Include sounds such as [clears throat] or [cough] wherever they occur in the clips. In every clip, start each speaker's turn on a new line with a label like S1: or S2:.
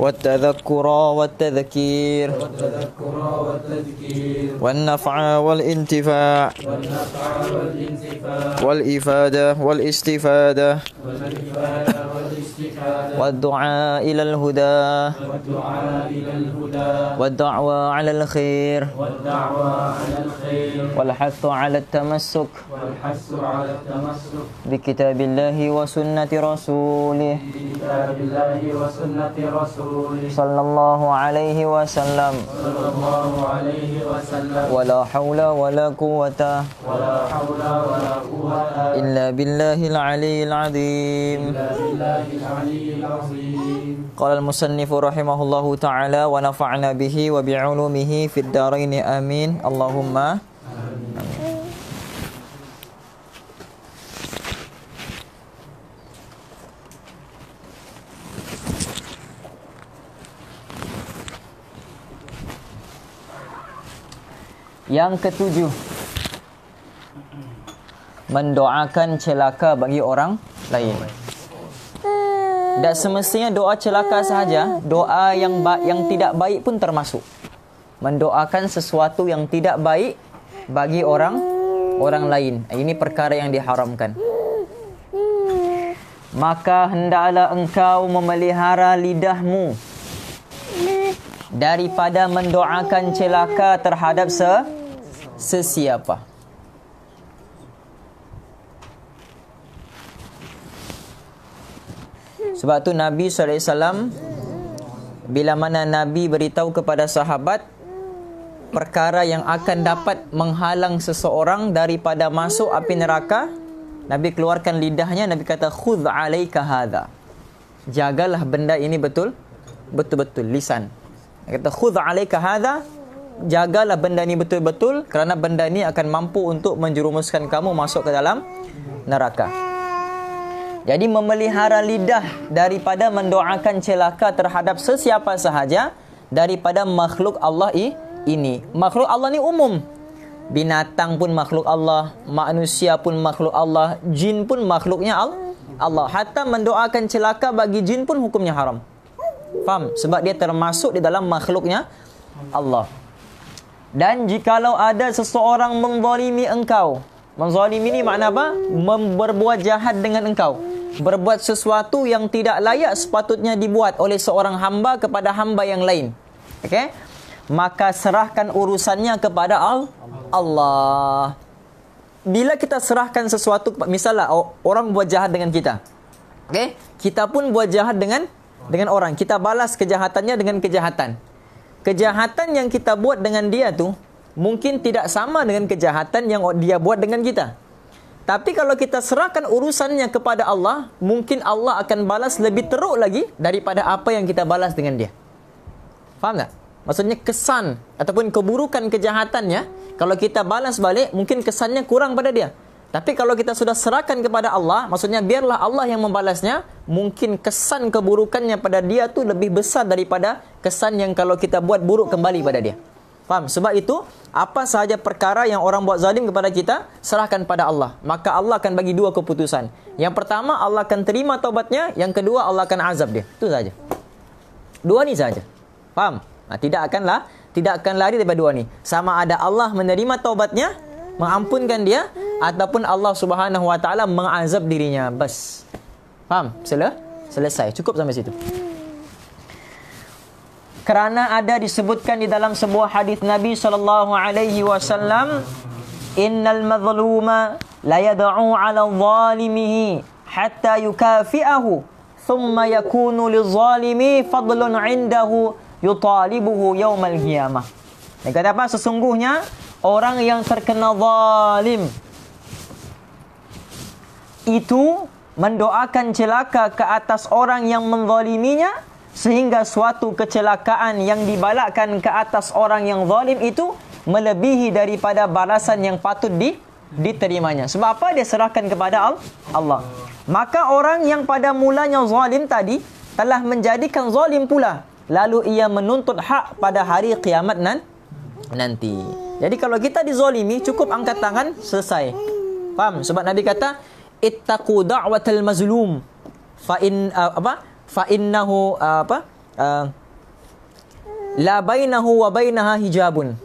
S1: والتذكر والتذكير والنفع والانتفاع والإفادة والإستفادة والدعاء إلى الهدى. والدعوة على الخير. والحث على التمسك. بكتاب الله وسنة رسوله. صلى الله عليه وسلم. ولا حول ولا قوة إلا بالله العلي العظيم.
S2: إلا بالله العلي العظيم
S1: قال المصنف رحمه الله تعالى ونفعنا به وبعلومه في الدارين آمين اللهم Yang ketujuh Mendoakan celaka bagi orang lain dan semestinya doa celaka sahaja Doa yang ba- yang tidak baik pun termasuk. Mendoakan sesuatu yang tidak baik Bagi orang orang lain. Ini perkara yang diharamkan. Maka hendaklah engkau memelihara lidahmu Daripada mendoakan celaka terhadap se sesiapa Sebab tu Nabi SAW Bila mana Nabi beritahu kepada sahabat Perkara yang akan dapat menghalang seseorang Daripada masuk api neraka Nabi keluarkan lidahnya Nabi kata Khudh alaika hadha. Jagalah benda ini betul Betul-betul lisan. Dia kata Khudh alaika hadha. Jagalah benda ini betul-betul Kerana benda ini akan mampu untuk menjerumuskan kamu masuk ke dalam neraka jadi memelihara lidah daripada mendoakan celaka terhadap sesiapa sahaja daripada makhluk Allah ini. Makhluk Allah ni umum. Binatang pun makhluk Allah, manusia pun makhluk Allah, jin pun makhluknya Allah. Hatta mendoakan celaka bagi jin pun hukumnya haram. Faham? Sebab dia termasuk di dalam makhluknya Allah. Dan jikalau ada seseorang menzalimi engkau, menzalimi ni makna apa? Mem- berbuat jahat dengan engkau berbuat sesuatu yang tidak layak sepatutnya dibuat oleh seorang hamba kepada hamba yang lain. Okey? Maka serahkan urusannya kepada Allah. Bila kita serahkan sesuatu misalnya orang buat jahat dengan kita. Okey? Kita pun buat jahat dengan dengan orang. Kita balas kejahatannya dengan kejahatan. Kejahatan yang kita buat dengan dia tu mungkin tidak sama dengan kejahatan yang dia buat dengan kita. Tapi kalau kita serahkan urusannya kepada Allah, mungkin Allah akan balas lebih teruk lagi daripada apa yang kita balas dengan dia. Faham tak? Maksudnya kesan ataupun keburukan kejahatannya, kalau kita balas balik, mungkin kesannya kurang pada dia. Tapi kalau kita sudah serahkan kepada Allah, maksudnya biarlah Allah yang membalasnya, mungkin kesan keburukannya pada dia tu lebih besar daripada kesan yang kalau kita buat buruk kembali pada dia. Faham? Sebab itu, apa sahaja perkara yang orang buat zalim kepada kita, serahkan pada Allah. Maka Allah akan bagi dua keputusan. Yang pertama, Allah akan terima taubatnya. Yang kedua, Allah akan azab dia. Itu saja. Dua ni saja. Faham? Nah, tidak akanlah, tidak akan lari daripada dua ni. Sama ada Allah menerima taubatnya, mengampunkan dia, ataupun Allah subhanahu wa ta'ala mengazab dirinya. Bas. Faham? Sel selesai. Cukup sampai situ kerana ada disebutkan di dalam sebuah hadis Nabi sallallahu alaihi wasallam innal mazluma la yad'u 'ala zalimihi hatta yukafi'ahu thumma yakunu lizalimi fadlun 'indahu yutalibuhu yaumal qiyamah. Dia kata apa? Sesungguhnya orang yang terkena zalim itu mendoakan celaka ke atas orang yang menzaliminya sehingga suatu kecelakaan yang dibalakkan ke atas orang yang zalim itu melebihi daripada balasan yang patut di, diterimanya. Sebab apa? Dia serahkan kepada Allah. Maka orang yang pada mulanya zalim tadi telah menjadikan zalim pula. Lalu ia menuntut hak pada hari kiamat nan, nanti. Jadi kalau kita dizalimi, cukup angkat tangan, selesai. Faham? Sebab Nabi kata, Ittaqu da'watal mazlum. Fa in, uh, apa? Fa innahu uh, apa? Uh, la bainahu wa bainaha hijabun.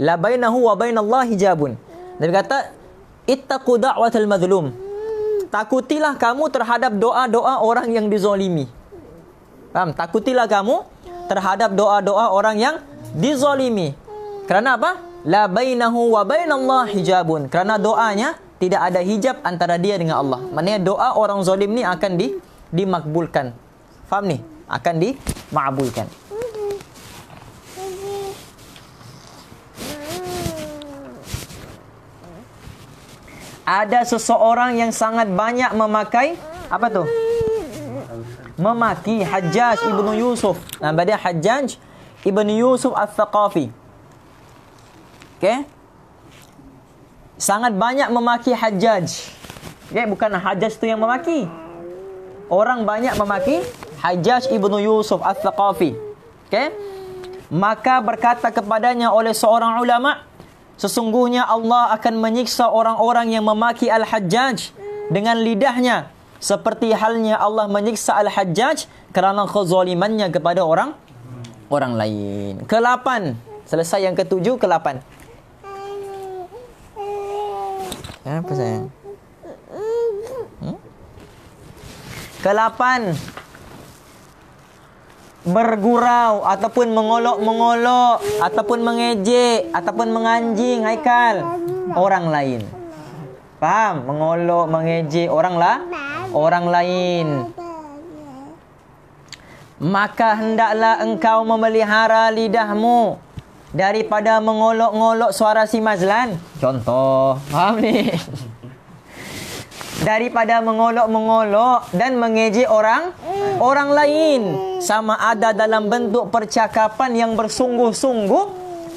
S1: La bainahu wa bainallah hijabun. Nabi kata ittaqu da'watal madhlum takutilah kamu terhadap doa-doa orang yang dizolimi. Faham? Takutilah kamu terhadap doa-doa orang yang dizolimi. Kerana apa? La bainahu wa bainallah hijabun. Kerana doanya tidak ada hijab antara dia dengan Allah. Maknanya doa orang zalim ni akan di dimakbulkan faham ni akan dimakbulkan ada seseorang yang sangat banyak memakai apa tu? Memaki Hajjaj ibnu Yusuf. Nama dia Hajjaj ibnu Yusuf al-Thaqafi. Okey? Sangat banyak memaki Hajjaj. Okey, bukan Hajjaj tu yang memaki. Orang banyak memaki Hajjaj ibnu Yusuf al-Thaqafi. Okey? Maka berkata kepadanya oleh seorang ulama' Sesungguhnya Allah akan menyiksa orang-orang yang memaki Al-Hajjaj dengan lidahnya. Seperti halnya Allah menyiksa Al-Hajjaj kerana kezalimannya kepada orang orang lain. Kelapan. Selesai yang ketujuh, kelapan. Apa sayang? Kelapan bergurau ataupun mengolok-mengolok ataupun mengejek ataupun menganjing haikal orang lain. Faham? Mengolok, mengejek orang lah orang lain. Maka hendaklah engkau memelihara lidahmu daripada mengolok-ngolok suara si mazlan. Contoh, faham ni? Daripada mengolok-mengolok dan mengejek orang orang lain. Sama ada dalam bentuk percakapan yang bersungguh-sungguh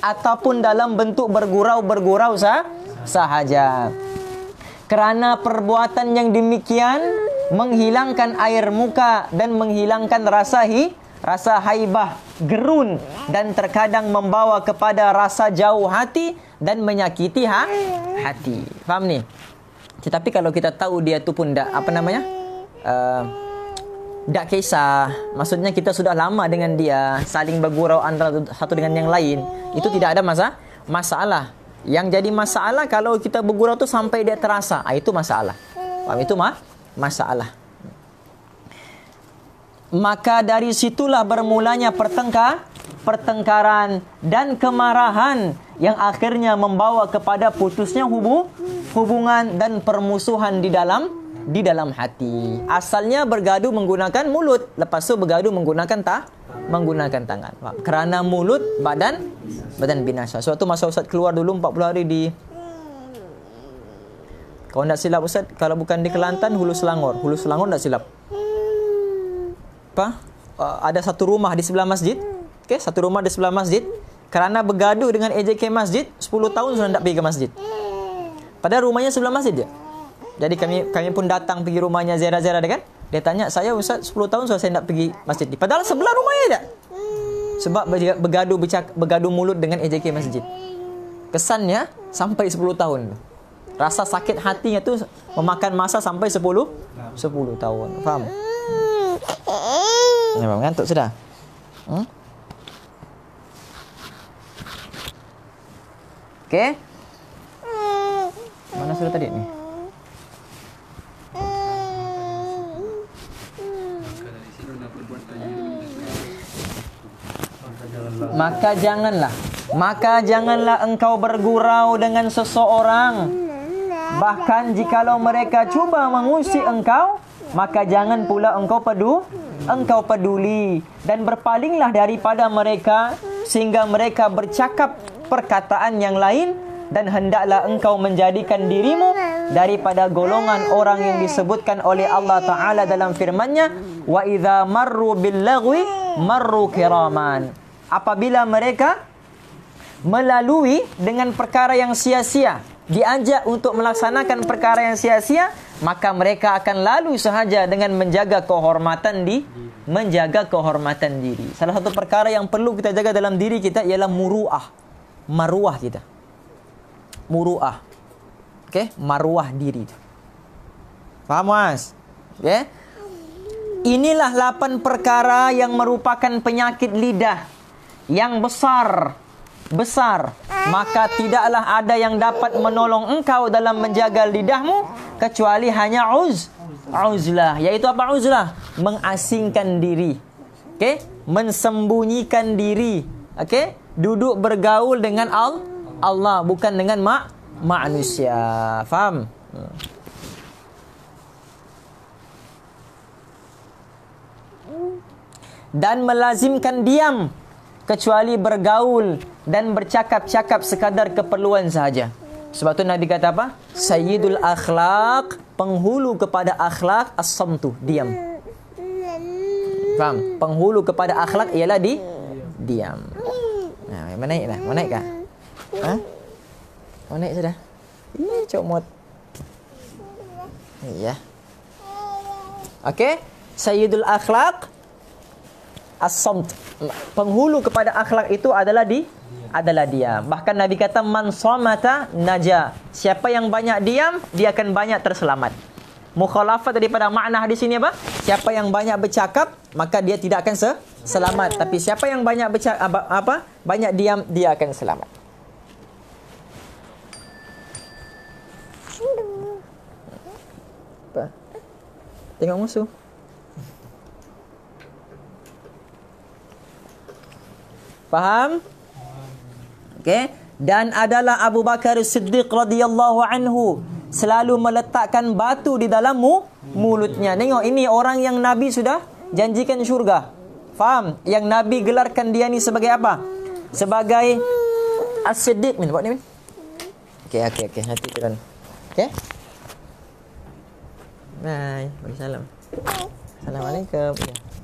S1: ataupun dalam bentuk bergurau-bergurau sah sahaja. Kerana perbuatan yang demikian menghilangkan air muka dan menghilangkan rasa hi, rasa haibah gerun dan terkadang membawa kepada rasa jauh hati dan menyakiti ha, hati. Faham ni tetapi kalau kita tahu dia tu pun dah apa namanya? Uh, tak kisah. Maksudnya kita sudah lama dengan dia, saling bergurau antara satu dengan yang lain. Itu tidak ada masa masalah. Yang jadi masalah kalau kita bergurau tu sampai dia terasa. Ah, itu masalah. Faham? Itu mah masalah. Maka dari situlah bermulanya pertengkar, pertengkaran dan kemarahan yang akhirnya membawa kepada putusnya hubu, hubungan dan permusuhan di dalam di dalam hati. Asalnya bergaduh menggunakan mulut, lepas tu bergaduh menggunakan tak menggunakan tangan. Kerana mulut badan badan binasa. Suatu masa Ustaz keluar dulu 40 hari di Kau nak silap Ustaz, kalau bukan di Kelantan, Hulu Selangor. Hulu Selangor tak silap. Apa? Uh, ada satu rumah di sebelah masjid. Okey, satu rumah di sebelah masjid. Kerana bergaduh dengan AJK masjid, 10 tahun sudah tak pergi ke masjid. Padahal rumahnya sebelah masjid dia. Jadi kami kami pun datang pergi rumahnya ziarah-ziarah dia kan. Dia tanya, saya Ustaz 10 tahun sudah saya nak pergi masjid. Padahal sebelah rumahnya dia. Sebab bergaduh, bercak, bergaduh mulut dengan AJK masjid. Kesannya sampai 10 tahun. Rasa sakit hatinya tu memakan masa sampai 10 10 tahun. Faham? Ya, ngantuk sudah. Hmm? Okey. Mana sudah tadi ni? Maka janganlah Maka janganlah engkau bergurau dengan seseorang Bahkan jikalau mereka cuba mengusik engkau Maka jangan pula engkau pedu Engkau peduli Dan berpalinglah daripada mereka Sehingga mereka bercakap perkataan yang lain Dan hendaklah engkau menjadikan dirimu Daripada golongan orang yang disebutkan oleh Allah Ta'ala dalam firmannya Wa idha marru bil lagwi marru kiraman. Apabila mereka melalui dengan perkara yang sia-sia diajak untuk melaksanakan perkara yang sia-sia maka mereka akan lalu sahaja dengan menjaga kehormatan di menjaga kehormatan diri. Salah satu perkara yang perlu kita jaga dalam diri kita ialah muruah. Maruah kita. Muruah. Okey? Maruah diri faham mas? Okey? Inilah lapan perkara yang merupakan penyakit lidah yang besar. Besar. Maka tidaklah ada yang dapat menolong engkau dalam menjaga lidahmu kecuali hanya uz. Uzlah. Iaitu apa uzlah? Mengasingkan diri. Okey? Mensembunyikan diri. Okey? Duduk bergaul dengan al Allah bukan dengan mak manusia. Faham? Dan melazimkan diam kecuali bergaul dan bercakap-cakap sekadar keperluan sahaja. Sebab tu Nabi kata apa? Sayyidul akhlaq, penghulu kepada akhlak as-samtu, diam. Faham? Penghulu kepada akhlak ialah di diam. Nah, mana naik dah? Mau naik kah? Ha? Mau naik sudah? Ih, comot. Iya. Okey. Sayyidul akhlaq as-samt. Penghulu kepada akhlak itu adalah di adalah diam. Bahkan Nabi kata man samata naja. Siapa yang banyak diam, dia akan banyak terselamat. Mukhalafat daripada makna hadis ini apa? Siapa yang banyak bercakap, maka dia tidak akan se selamat. Tapi siapa yang banyak bercakap apa, apa? Banyak diam, dia akan selamat. Apa? Tengok musuh. Faham? Okey. Dan adalah Abu Bakar Siddiq radhiyallahu anhu selalu meletakkan batu di dalam mu, mulutnya. Tengok ini orang yang Nabi sudah janjikan syurga. Faham? Yang Nabi gelarkan dia ni sebagai apa? Sebagai As-Siddiq. Min, buat ni, Min. Okey, okey, okey. Nanti turun. Okey? Bye. Bagi salam. Assalamualaikum. Ya.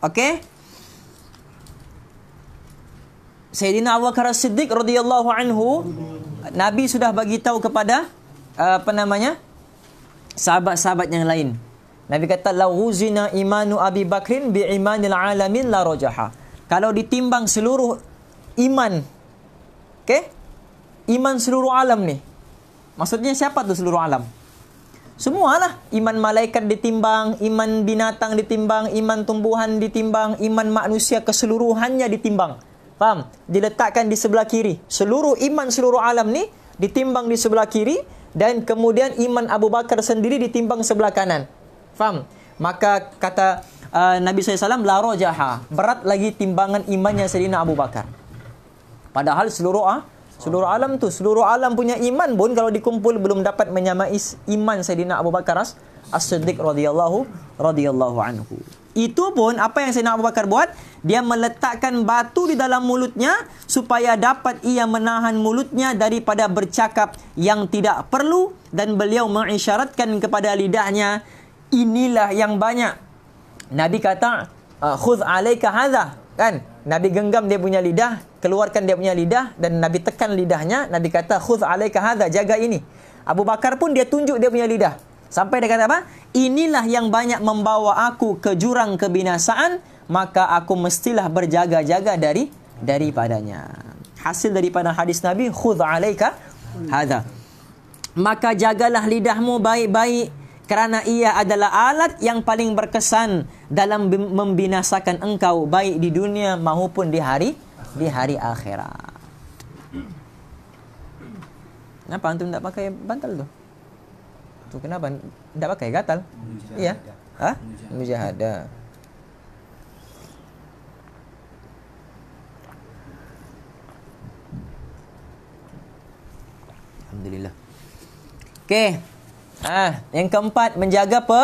S1: Okey. Sayyidina Abu Bakar Siddiq radhiyallahu anhu Nabi sudah bagi tahu kepada uh, apa namanya? sahabat-sahabat yang lain. Nabi kata la uzina imanu Abi Bakrin bi imanil alamin la rajaha. Kalau ditimbang seluruh iman okey? Iman seluruh alam ni. Maksudnya siapa tu seluruh alam? Semualah. Iman malaikat ditimbang, iman binatang ditimbang, iman tumbuhan ditimbang, iman manusia keseluruhannya ditimbang. Faham? Diletakkan di sebelah kiri. Seluruh iman seluruh alam ni ditimbang di sebelah kiri dan kemudian iman Abu Bakar sendiri ditimbang sebelah kanan. Faham? Maka kata uh, Nabi SAW, La rojaha. Berat lagi timbangan imannya Sayyidina Abu Bakar. Padahal seluruh ah, Seluruh alam tu, seluruh alam punya iman pun kalau dikumpul belum dapat menyamai iman Sayyidina Abu Bakar As-Siddiq radhiyallahu radhiyallahu anhu. Itu pun apa yang Sayyidina Abu Bakar buat? Dia meletakkan batu di dalam mulutnya supaya dapat ia menahan mulutnya daripada bercakap yang tidak perlu dan beliau mengisyaratkan kepada lidahnya inilah yang banyak. Nabi kata, "Khudh 'alaika hadha." Kan? Nabi genggam dia punya lidah, keluarkan dia punya lidah dan Nabi tekan lidahnya. Nabi kata, "Khudh 'alaika hadha, jaga ini." Abu Bakar pun dia tunjuk dia punya lidah. Sampai dia kata apa? Inilah yang banyak membawa aku ke jurang kebinasaan, maka aku mestilah berjaga-jaga dari daripadanya. Hasil daripada hadis Nabi, "Khudh 'alaika hadha." Maka jagalah lidahmu baik-baik kerana ia adalah alat yang paling berkesan dalam membinasakan engkau baik di dunia maupun di hari di hari akhirat. Kenapa antum tak pakai bantal tu? Tu kenapa tak pakai gatal? Iya. Ha? Mujahadah. Alhamdulillah. Okey. Ah, yang keempat menjaga pe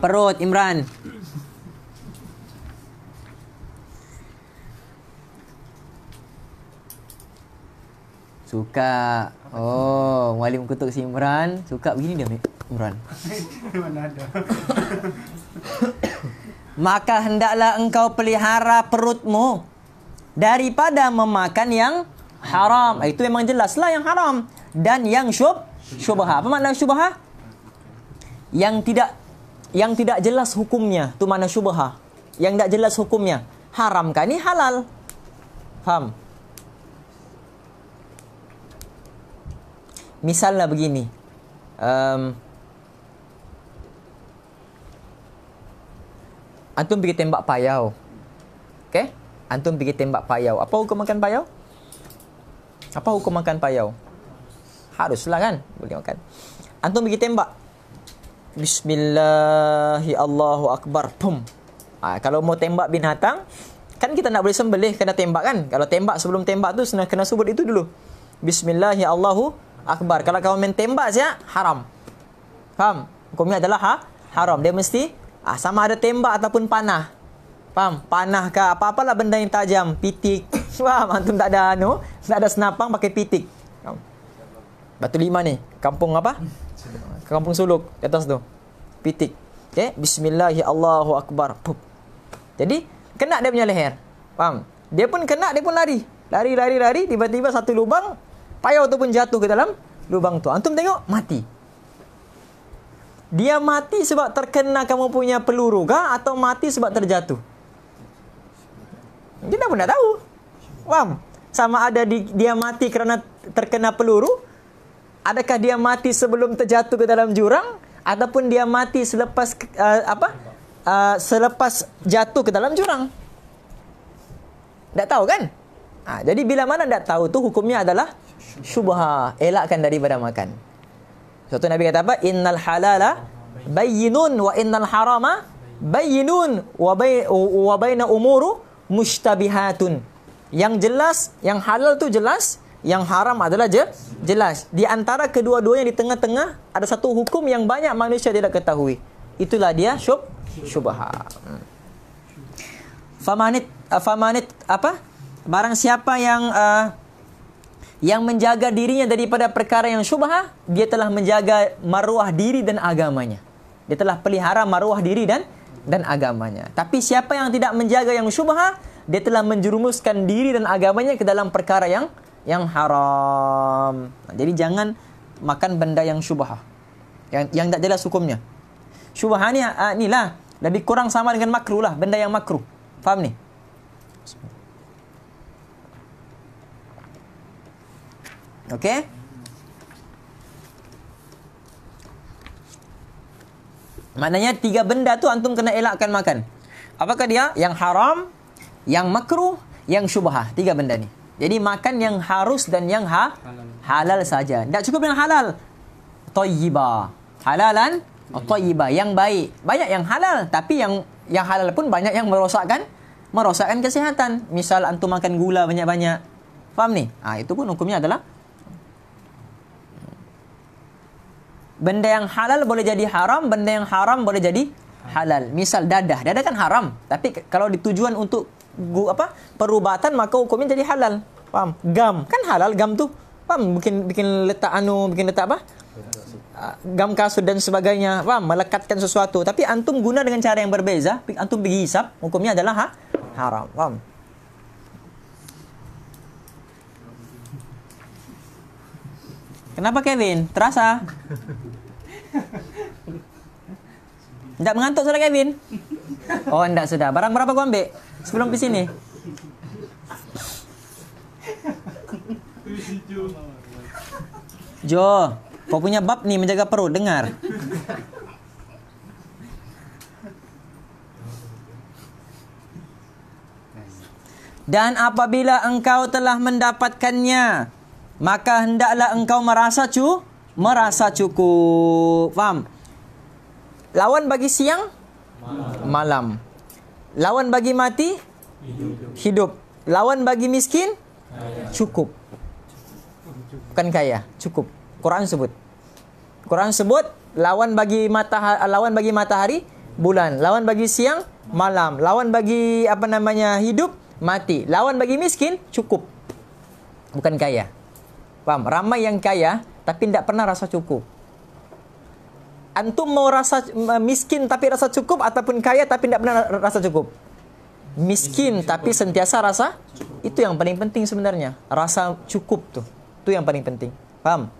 S1: perut Imran. Suka. Oh, Mualim kutuk si Imran. Suka begini dia, Imran.
S2: Mana ada.
S1: Maka hendaklah engkau pelihara perutmu daripada memakan yang haram. Itu memang jelaslah yang haram. Dan yang syub, syubha. Apa makna syubha? Yang tidak yang tidak jelas hukumnya, tu mana syubhah. Yang tidak jelas hukumnya, haram kan ni halal. Faham? Misalnya begini. Um, antum pergi tembak payau. Okay? Antum pergi tembak payau. Apa hukum makan payau? Apa hukum makan payau? Haruslah kan? Boleh makan. Antum pergi tembak. Bismillahi Allahu Akbar. Pum. Ha, kalau mau tembak binatang, kan kita nak boleh sembelih kena tembak kan? Kalau tembak sebelum tembak tu kena, kena sebut itu dulu. Bismillahi Allahu Akbar. Kalau kau main tembak saja, haram. Faham? Hukumnya adalah ha? haram. Dia mesti ah, sama ada tembak ataupun panah. Faham? Panah ke apa-apalah benda yang tajam. Pitik. [coughs] Faham? Antum tak ada anu, tak ada senapang pakai pitik. Batu lima ni. Kampung apa? Kampung Suluk. Di atas tu. Pitik. Okay? Bismillahirrahmanirrahim. Allahu Akbar. Pup. Jadi, kena dia punya leher. Faham? Dia pun kena, dia pun lari. Lari, lari, lari. Tiba-tiba satu lubang. Payau tu pun jatuh ke dalam lubang tu. Antum tengok, mati. Dia mati sebab terkena kamu punya peluru kah? Atau mati sebab terjatuh? Kita pun tak tahu. Faham? Sama ada di, dia mati kerana terkena peluru. Adakah dia mati sebelum terjatuh ke dalam jurang? Ataupun dia mati selepas uh, apa? Uh, selepas jatuh ke dalam jurang? Tak tahu kan? Ha, jadi bila mana tak tahu tu hukumnya adalah syubha. Elakkan daripada makan. Suatu Nabi kata apa? Innal halala bayyinun wa innal harama bayyinun wa bay wa baina umuru mushtabihatun. Yang jelas, yang halal tu jelas, yang haram adalah je jelas. Di antara kedua-duanya di tengah-tengah ada satu hukum yang banyak manusia tidak ketahui. Itulah dia syub syubha. Hmm. Famanit uh, famanit apa? Barang siapa yang uh, yang menjaga dirinya daripada perkara yang syubha, dia telah menjaga maruah diri dan agamanya. Dia telah pelihara maruah diri dan dan agamanya. Tapi siapa yang tidak menjaga yang syubha, dia telah menjerumuskan diri dan agamanya ke dalam perkara yang yang haram. Jadi jangan makan benda yang syubha. Yang yang tak jelas hukumnya. Syubha ni uh, ni lah lebih kurang sama dengan makruh lah, benda yang makruh. Faham ni? Okey? Maknanya tiga benda tu antum kena elakkan makan. Apakah dia? Yang haram, yang makruh, yang syubhah. Tiga benda ni. Jadi makan yang harus dan yang ha halal saja. Tak cukup dengan halal. Tayyiba. Halalan tayyiba yang baik. Banyak yang halal tapi yang yang halal pun banyak yang merosakkan merosakkan kesihatan. Misal antum makan gula banyak-banyak. Faham ni? Ah ha, itu pun hukumnya adalah benda yang halal boleh jadi haram, benda yang haram boleh jadi halal. Misal dadah, dadah kan haram, tapi kalau ditujuan untuk apa? perubatan maka hukumnya jadi halal. Faham? Gam kan halal gam tu. Faham? Bikin bikin letak anu, bikin letak apa? Ah, gam kasut dan sebagainya. Faham? Melekatkan sesuatu. Tapi antum guna dengan cara yang berbeza, antum pergi hisap, hukumnya adalah ha? haram. Faham? Kenapa Kevin? Terasa? [laughs] Tak mengantuk sudah Kevin? [laughs] Oh, enggak sudah. Barang berapa kau ambil? Sebelum di sini. Jo, kau punya bab ni menjaga perut, dengar. Dan apabila engkau telah mendapatkannya, maka hendaklah engkau merasa cu merasa cukup. Faham? Lawan bagi siang malam. malam. Lawan bagi mati hidup. hidup. Lawan bagi miskin kaya. cukup. Bukan kaya, cukup. Quran sebut. Quran sebut lawan bagi matahari lawan bagi matahari bulan, lawan bagi siang malam, lawan bagi apa namanya hidup mati, lawan bagi miskin cukup. Bukan kaya. Faham? Ramai yang kaya tapi tidak pernah rasa cukup. Antum mau rasa miskin tapi rasa cukup ataupun kaya tapi tidak pernah rasa cukup? Miskin tapi sentiasa rasa itu yang paling penting sebenarnya. Rasa cukup tu. Itu yang paling penting. Faham?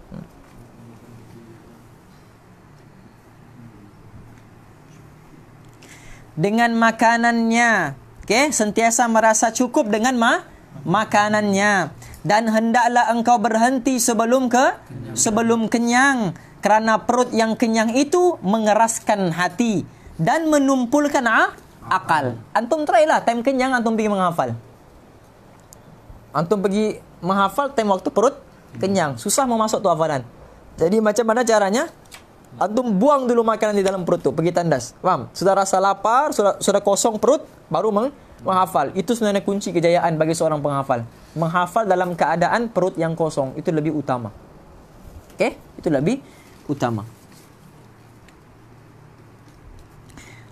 S1: dengan makanannya. Okey, sentiasa merasa cukup dengan ma makanannya dan hendaklah engkau berhenti sebelum ke sebelum kenyang kerana perut yang kenyang itu mengeraskan hati dan menumpulkan ah, akal. Antum try lah time kenyang antum pergi menghafal. Antum pergi menghafal time waktu perut kenyang. Susah mau masuk tu hafalan. Jadi macam mana caranya? Antum buang dulu makanan di dalam perut tu, pergi tandas. Faham? Sudah rasa lapar, sudah, sudah kosong perut, baru meng, menghafal. Itu sebenarnya kunci kejayaan bagi seorang penghafal. Menghafal dalam keadaan perut yang kosong, itu lebih utama. Okey? Itu lebih utama.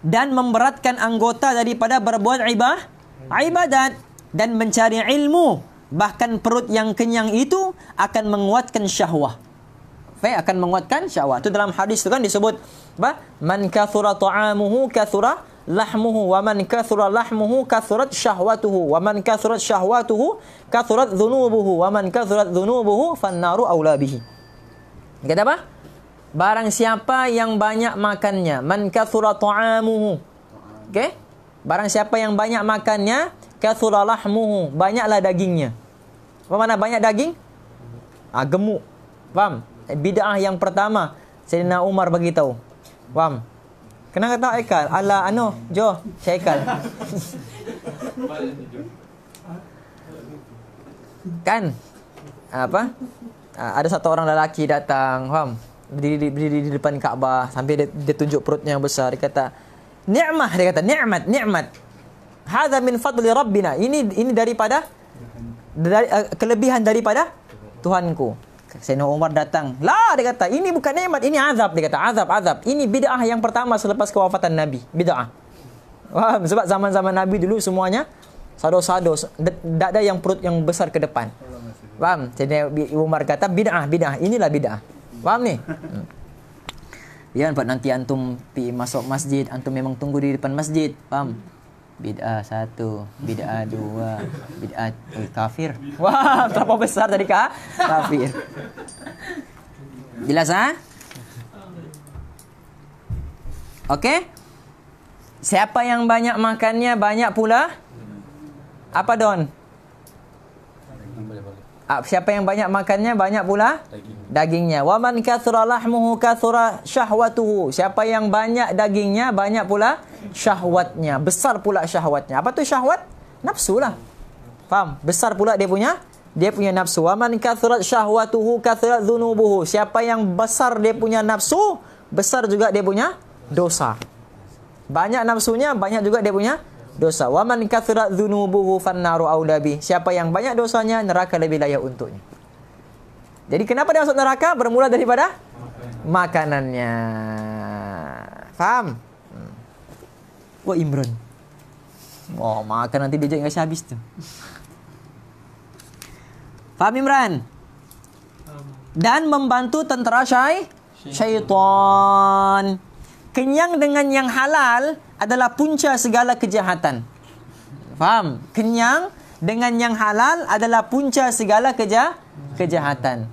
S1: Dan memberatkan anggota daripada berbuat ibadah, ibadat dan mencari ilmu. Bahkan perut yang kenyang itu akan menguatkan syahwah. Baik, akan menguatkan syahwat. Itu dalam hadis itu kan disebut apa? Man kathura ta'amuhu kathura lahmuhu wa man kathura lahmuhu kathurat syahwatuhu wa man kathurat syahwatuhu kathurat dhunubuhu wa man kathurat dhunubuhu fannaru awla bihi. Kata apa? Barang siapa yang banyak makannya, man kathura ta'amuhu. Okey? Barang siapa yang banyak makannya, kathura lahmuhu, banyaklah dagingnya. Apa mana banyak daging? Ah, gemuk. Faham? bid'ah yang pertama Sayyidina Umar bagi tahu. Faham? Kena kata Aikal, ala anu, jo, Aikal. [laughs] kan? Apa? Ah, ada satu orang lelaki datang, faham? Berdiri, berdiri di depan Kaabah sambil dia, dia tunjuk perutnya yang besar. Dia kata, "Ni'mah," dia kata, "Ni'mat, ni'mat." Hadza min fadli rabbina. Ini ini daripada dari, uh, kelebihan daripada Tuhanku. Sayyidina Umar datang. Lah dia kata, ini bukan nikmat, ini azab dia kata. Azab, azab. Ini bid'ah yang pertama selepas kewafatan Nabi. Bid'ah. Faham? Sebab zaman-zaman Nabi dulu semuanya sado-sado. Tak ada yang perut yang besar ke depan. Faham? Sayyidina Umar kata, bid'ah, bid'ah. Inilah bid'ah. Faham ni? Hmm. Ya, nampak nanti antum pergi masuk masjid, antum memang tunggu di depan masjid. Faham? Bid'ah satu, bid'ah dua, bid'ah eh, kafir. Wah, [laughs] terlalu besar tadi kak? Kafir. Jelas ha? Okey? Siapa yang banyak makannya banyak pula? Apa don? Ah, siapa yang banyak makannya banyak pula dagingnya. Wa man kathura lahmuhu kathura syahwatuhu. Siapa yang banyak dagingnya banyak pula syahwatnya. Besar pula syahwatnya. Apa tu syahwat? Nafsu lah. Faham? Besar pula dia punya dia punya nafsu. Wa man kathurat syahwatuhu kathurat dhunubuhu. Siapa yang besar dia punya nafsu, besar juga dia punya dosa. Banyak nafsunya, banyak juga dia punya dosa. Wa man kathurat dhunubuhu fannaru aulabi. Siapa yang banyak dosanya, neraka lebih layak untuknya. Jadi kenapa dia masuk neraka? Bermula daripada makanannya. Faham? Hmm. Wah Imran. Oh, makan nanti dia jangan habis tu. Faham Imran? Dan membantu tentera syai syaitan. Kenyang dengan yang halal adalah punca segala kejahatan. Faham? Kenyang dengan yang halal adalah punca segala keja kejahatan.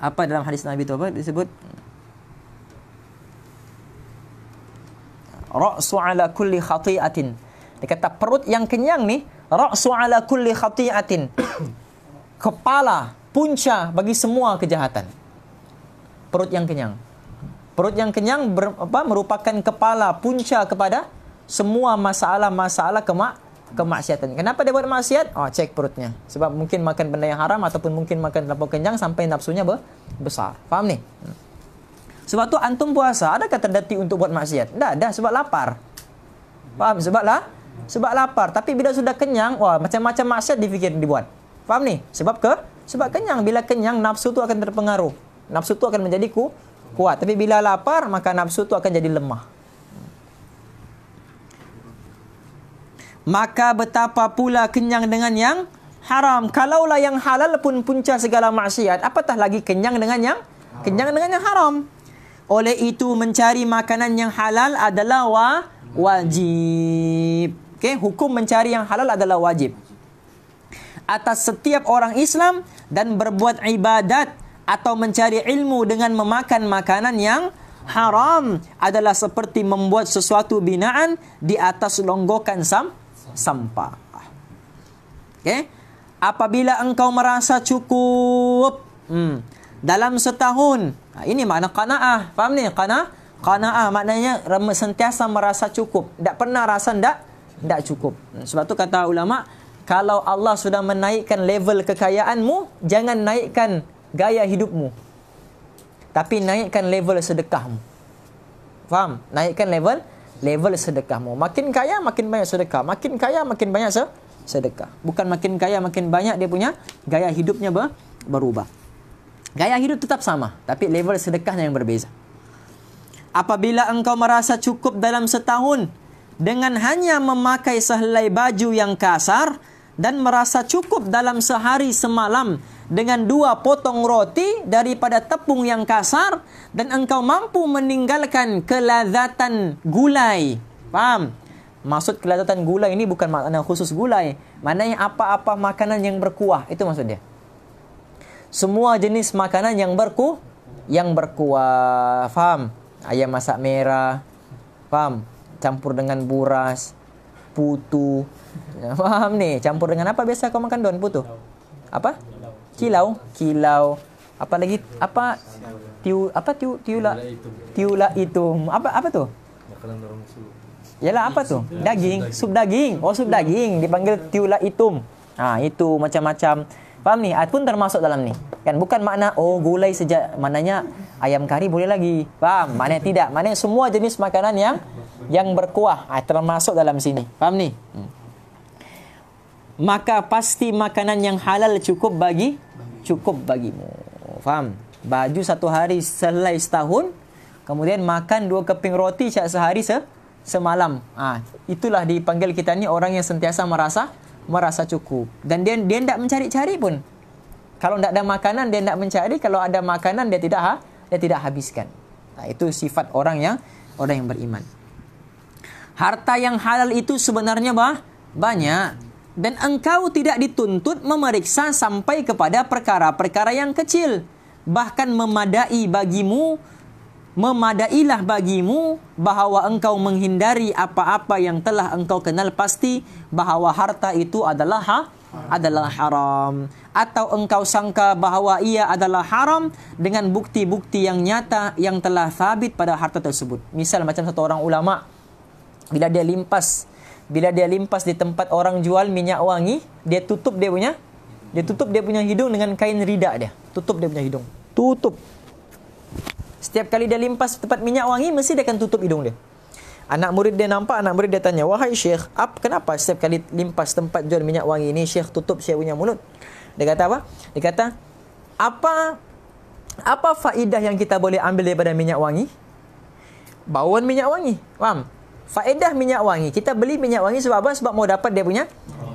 S1: Apa dalam hadis Nabi itu apa disebut? Ra'su ala kulli khati'atin. Dia kata perut yang kenyang ni, ra'su ala kulli khati'atin. Kepala, punca bagi semua kejahatan. Perut yang kenyang. Perut yang kenyang ber, apa, merupakan kepala punca kepada semua masalah-masalah kemak kemaksiatan. Kenapa dia buat maksiat? Oh, cek perutnya. Sebab mungkin makan benda yang haram ataupun mungkin makan terlalu kenyang sampai nafsunya be besar. Faham ni? Hmm. Sebab tu antum puasa, adakah terdetik untuk buat maksiat? Dah, dah sebab lapar. Faham? Sebab lah, sebab lapar. Tapi bila sudah kenyang, wah macam-macam maksiat difikir dibuat. Faham ni? Sebab ke? Sebab kenyang. Bila kenyang, nafsu tu akan terpengaruh. Nafsu tu akan menjadi ku, kuat. Tapi bila lapar, maka nafsu tu akan jadi lemah. Maka betapa pula kenyang dengan yang haram. Kalaulah yang halal pun punca segala maksiat, apatah lagi kenyang dengan yang kenyang dengan yang haram. Oleh itu mencari makanan yang halal adalah wa wajib. Okey, hukum mencari yang halal adalah wajib. Atas setiap orang Islam dan berbuat ibadat atau mencari ilmu dengan memakan makanan yang haram adalah seperti membuat sesuatu binaan di atas longgokan sam sampah. Okey. Apabila engkau merasa cukup hmm, dalam setahun. Ha, ini makna qanaah. Faham ni? Qanaah. Qanaah maknanya sentiasa merasa cukup. Tak pernah rasa tak tak cukup. Hmm, Sebab tu kata ulama, kalau Allah sudah menaikkan level kekayaanmu, jangan naikkan gaya hidupmu. Tapi naikkan level sedekahmu. Faham? Naikkan level level sedekahmu. Makin kaya makin banyak sedekah. Makin kaya makin banyak se sedekah. Bukan makin kaya makin banyak dia punya gaya hidupnya ber berubah. Gaya hidup tetap sama, tapi level sedekahnya yang berbeza. Apabila engkau merasa cukup dalam setahun dengan hanya memakai sehelai baju yang kasar dan merasa cukup dalam sehari semalam dengan dua potong roti daripada tepung yang kasar dan engkau mampu meninggalkan kelazatan gulai. Faham? Maksud kelazatan gulai ini bukan makna khusus gulai. Maknanya apa-apa makanan yang berkuah. Itu maksud dia. Semua jenis makanan yang berku yang berkuah. Faham? Ayam masak merah. Faham? Campur dengan buras, putu. [laughs] Faham ni? Campur dengan apa biasa kau makan don putu? Apa? Kilau, kilau. Apa lagi? Apa? Tiu apa tiu tiula? Tiula itum. Apa apa tu?
S3: Makanan orang.
S1: Yalah apa tu? Daging, sup daging. Oh sup daging dipanggil tiula itum. Ha itu macam-macam. Faham ni? Ah, pun termasuk dalam ni. Kan bukan makna oh gulai sejak maknanya ayam kari boleh lagi. Faham? Maknanya tidak. Maknanya semua jenis makanan yang yang berkuah ah, termasuk dalam sini. Faham ni? Hmm. Maka pasti makanan yang halal cukup bagi cukup bagimu. Faham? Baju satu hari selai setahun, kemudian makan dua keping roti setiap sehari se semalam. Ah, itulah dipanggil kita ni orang yang sentiasa merasa merasa cukup. Dan dia dia tidak mencari-cari pun. Kalau tidak ada makanan dia tidak mencari, kalau ada makanan dia tidak ha, dia tidak habiskan. Nah, itu sifat orang yang orang yang beriman. Harta yang halal itu sebenarnya bah, banyak dan engkau tidak dituntut memeriksa sampai kepada perkara-perkara yang kecil. Bahkan memadai bagimu memadailah bagimu bahawa engkau menghindari apa-apa yang telah engkau kenal pasti bahawa harta itu adalah ha? adalah haram atau engkau sangka bahawa ia adalah haram dengan bukti-bukti yang nyata yang telah sabit pada harta tersebut. Misal macam satu orang ulama bila dia limpas bila dia limpas di tempat orang jual minyak wangi, dia tutup dia punya dia tutup dia punya hidung dengan kain ridak dia. Tutup dia punya hidung. Tutup. Setiap kali dia limpas tempat minyak wangi, mesti dia akan tutup hidung dia. Anak murid dia nampak, anak murid dia tanya, Wahai Syekh, ap, kenapa setiap kali limpas tempat jual minyak wangi ini, Syekh tutup Syekh punya mulut? Dia kata apa? Dia kata, apa apa faedah yang kita boleh ambil daripada minyak wangi? Bauan minyak wangi. Faham? Faedah minyak wangi. Kita beli minyak wangi sebab apa? Sebab mau dapat dia punya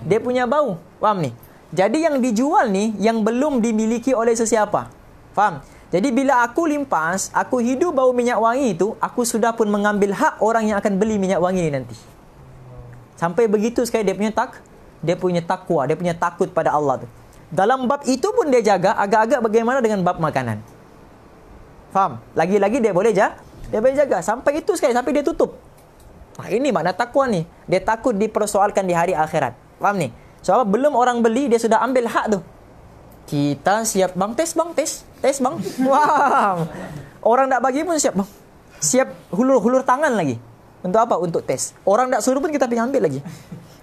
S1: dia punya bau. Faham ni? Jadi yang dijual ni yang belum dimiliki oleh sesiapa. Faham? Jadi bila aku limpas, aku hidup bau minyak wangi itu, aku sudah pun mengambil hak orang yang akan beli minyak wangi ni nanti. Sampai begitu sekali dia punya tak, dia punya takwa, dia punya takut pada Allah tu. Dalam bab itu pun dia jaga agak-agak bagaimana dengan bab makanan. Faham? Lagi-lagi dia boleh jaga, dia boleh jaga sampai itu sekali sampai dia tutup. Nah, ini makna takwa ni. Dia takut dipersoalkan di hari akhirat. Faham ni? Sebab belum orang beli dia sudah ambil hak tu. Kita siap bang tes bang tes tes bang. [laughs] Wow. Orang tak bagi pun siap bang. Siap hulur-hulur tangan lagi. Untuk apa? Untuk tes. Orang tak suruh pun kita pergi ambil lagi.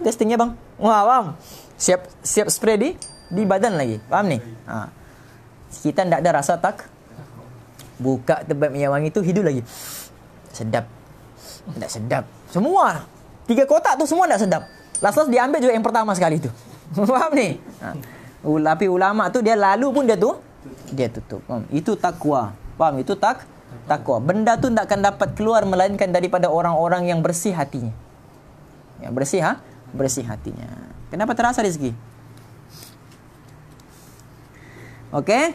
S1: Testingnya bang. Wah bang. Siap siap spray di di badan lagi. Faham ni? Ha. Kita tak ada rasa tak. Buka tempat minyak wangi tu hidup lagi. Sedap. Tak sedap. Semua. Tiga kotak tu semua tak sedap. Last-last dia ambil juga yang pertama sekali tu. [laughs] Faham ni? Ha. Tapi ulama tu dia lalu pun dia tu dia tutup. Faham? Itu takwa. Faham? Itu tak takwa. Benda tu tak akan dapat keluar melainkan daripada orang-orang yang bersih hatinya. Yang bersih ha? Bersih hatinya. Kenapa terasa rezeki? Okey?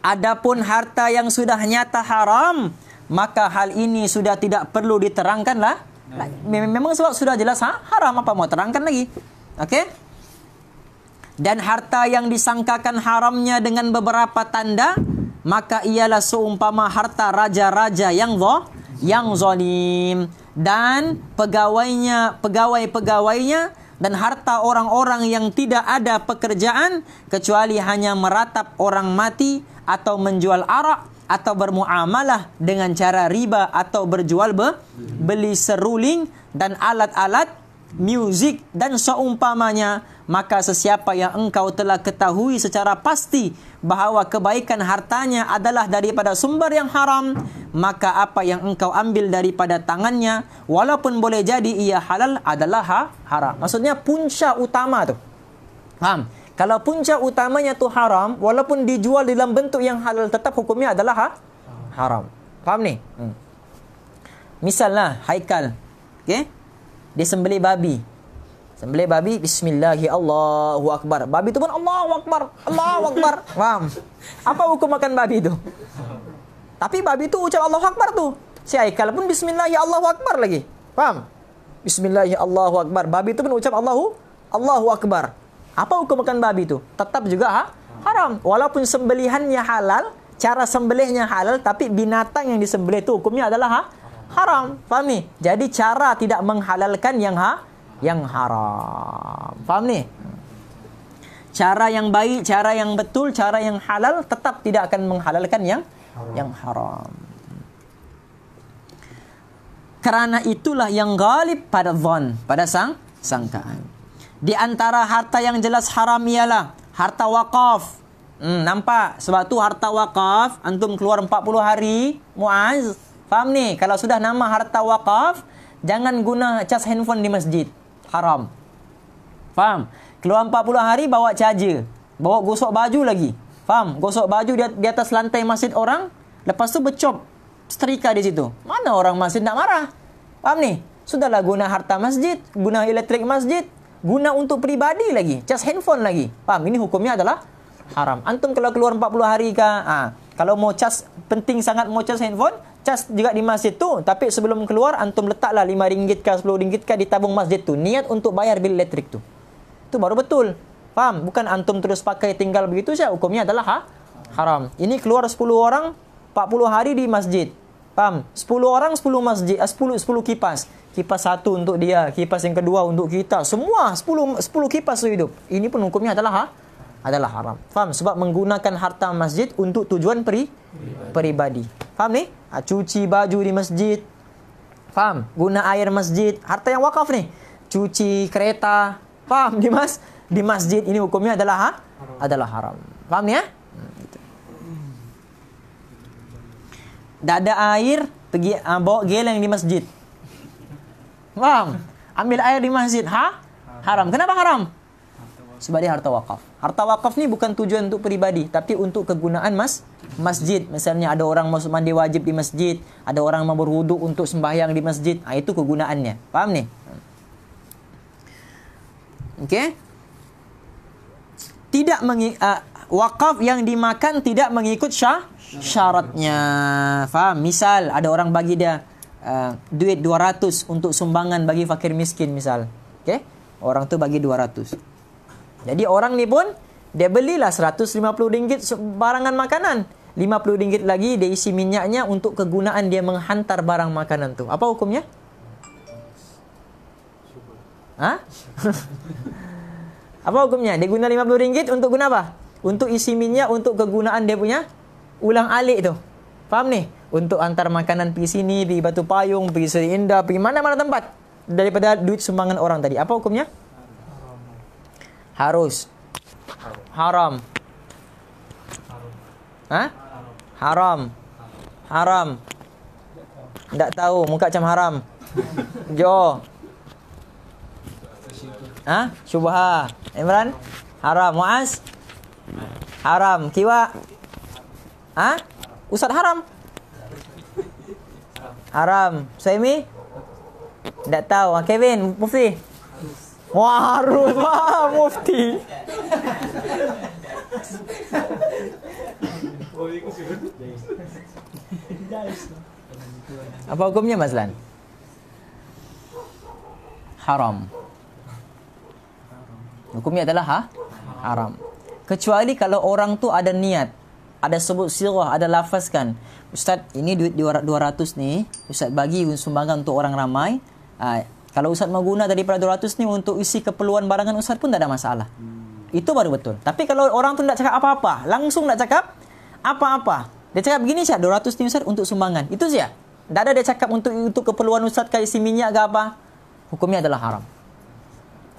S1: Adapun harta yang sudah nyata haram, maka hal ini sudah tidak perlu diterangkanlah. Memang sebab sudah jelas ha? haram apa mau terangkan lagi. Okey? dan harta yang disangkakan haramnya dengan beberapa tanda maka ialah seumpama harta raja-raja yang zo yang zalim dan pegawainya pegawai-pegawainya dan harta orang-orang yang tidak ada pekerjaan kecuali hanya meratap orang mati atau menjual arak atau bermuamalah dengan cara riba atau berjual be, beli seruling dan alat-alat muzik dan seumpamanya maka sesiapa yang engkau telah ketahui secara pasti bahawa kebaikan hartanya adalah daripada sumber yang haram maka apa yang engkau ambil daripada tangannya walaupun boleh jadi ia halal adalah ha, haram maksudnya punca utama tu faham kalau punca utamanya tu haram, walaupun dijual dalam bentuk yang halal, tetap hukumnya adalah ha? haram. Faham ni? Hmm. Misalnya, Haikal. Okay? Dia sembelih babi. Sembelih babi, Bismillahi Allahu Akbar. Babi tu pun Allahu Akbar. Allahu Akbar. [laughs] Faham? Apa hukum makan babi tu? Tapi babi tu ucap Allahu Akbar tu. Si Haikal pun Bismillahi Allahu Akbar lagi. Faham? Bismillahi Allahu Akbar. Babi tu pun ucap Allahu Allahu Akbar. Apa hukum makan babi tu? Tetap juga ha? haram. Walaupun sembelihannya halal, cara sembelihnya halal, tapi binatang yang disembelih tu hukumnya adalah ha? Haram. Faham ni? Jadi cara tidak menghalalkan yang ha? yang haram. Faham ni? Cara yang baik, cara yang betul, cara yang halal tetap tidak akan menghalalkan yang haram. yang haram. Kerana itulah yang galib pada zon, pada sang sangkaan. Di antara harta yang jelas haram ialah harta wakaf. Hmm, nampak? Sebab tu harta wakaf, antum keluar 40 hari, Muaz. Faham ni? Kalau sudah nama harta wakaf, jangan guna cas handphone di masjid. Haram. Faham? Keluar 40 hari, bawa charger. Bawa gosok baju lagi. Faham? Gosok baju di, atas lantai masjid orang, lepas tu becop setrika di situ. Mana orang masjid nak marah? Faham ni? Sudahlah guna harta masjid, guna elektrik masjid, guna untuk peribadi lagi cas handphone lagi faham ini hukumnya adalah haram antum kalau keluar 40 hari ke ha, kalau mau cas penting sangat mau cas handphone cas juga di masjid tu tapi sebelum keluar antum letaklah 5 ringgit ke 10 ringgit ke di tabung masjid tu niat untuk bayar bil elektrik tu itu baru betul faham bukan antum terus pakai tinggal begitu saja hukumnya adalah ha? haram ini keluar 10 orang 40 hari di masjid faham 10 orang 10 masjid 10 10 kipas kipas satu untuk dia, kipas yang kedua untuk kita. Semua 10 10 kipas hidup. Ini pun hukumnya adalah ha? adalah haram. Faham? Sebab menggunakan harta masjid untuk tujuan peri peribadi. Faham ni? Ha, cuci baju di masjid. Faham? Guna air masjid. Harta yang wakaf ni. Cuci kereta. Faham di mas? Di masjid ini hukumnya adalah ha? adalah haram. Faham ni ya? Tak ada air, pergi uh, bawa geleng di masjid. Faham? Ambil air di masjid. Ha? Haram. Kenapa haram? Sebab dia harta wakaf. Harta wakaf ni bukan tujuan untuk peribadi. Tapi untuk kegunaan mas masjid. Misalnya ada orang masuk mandi wajib di masjid. Ada orang mau berwuduk untuk sembahyang di masjid. Ha, itu kegunaannya. Faham ni? Okey? Tidak mengi uh, wakaf yang dimakan tidak mengikut syah syaratnya. Faham? Misal ada orang bagi dia uh, duit 200 untuk sumbangan bagi fakir miskin misal. Okey? Orang tu bagi 200. Jadi orang ni pun dia belilah 150 ringgit barangan makanan. 50 ringgit lagi dia isi minyaknya untuk kegunaan dia menghantar barang makanan tu. Apa hukumnya? Ha? [laughs] apa hukumnya? Dia guna 50 ringgit untuk guna apa? Untuk isi minyak untuk kegunaan dia punya ulang alik tu. Faham ni? untuk antar makanan pergi sini, pergi Batu Payung, pergi Seri Indah, pergi mana-mana tempat daripada duit sumbangan orang tadi. Apa hukumnya? Harus. Haram. Ha? Haram. Haram. Tak tahu, muka macam haram. Jo. Ha? Syubha. Imran? Haram. Muaz? Haram. Kiwa? Ha? Ustaz haram. Haram. Suhaimi? Tak tahu. Ah, Kevin, Mufti? [laughs] Wah, harus lah Mufti. Apa hukumnya Mas Lan? Haram. Hukumnya adalah ha? haram. Kecuali kalau orang tu ada niat, ada sebut sirah, ada lafazkan. Ustaz, ini duit 200 ni, Ustaz bagi sumbangan untuk orang ramai. Ha, kalau Ustaz guna daripada 200 ni untuk isi keperluan barangan Ustaz pun tak ada masalah. Itu baru betul. Tapi kalau orang tu tak cakap apa-apa, langsung tak cakap apa-apa. Dia cakap begini saja, 200 ni Ustaz untuk sumbangan. Itu saja. Tak ada dia cakap untuk untuk keperluan Ustaz kayak isi minyak ke apa. Hukumnya adalah haram.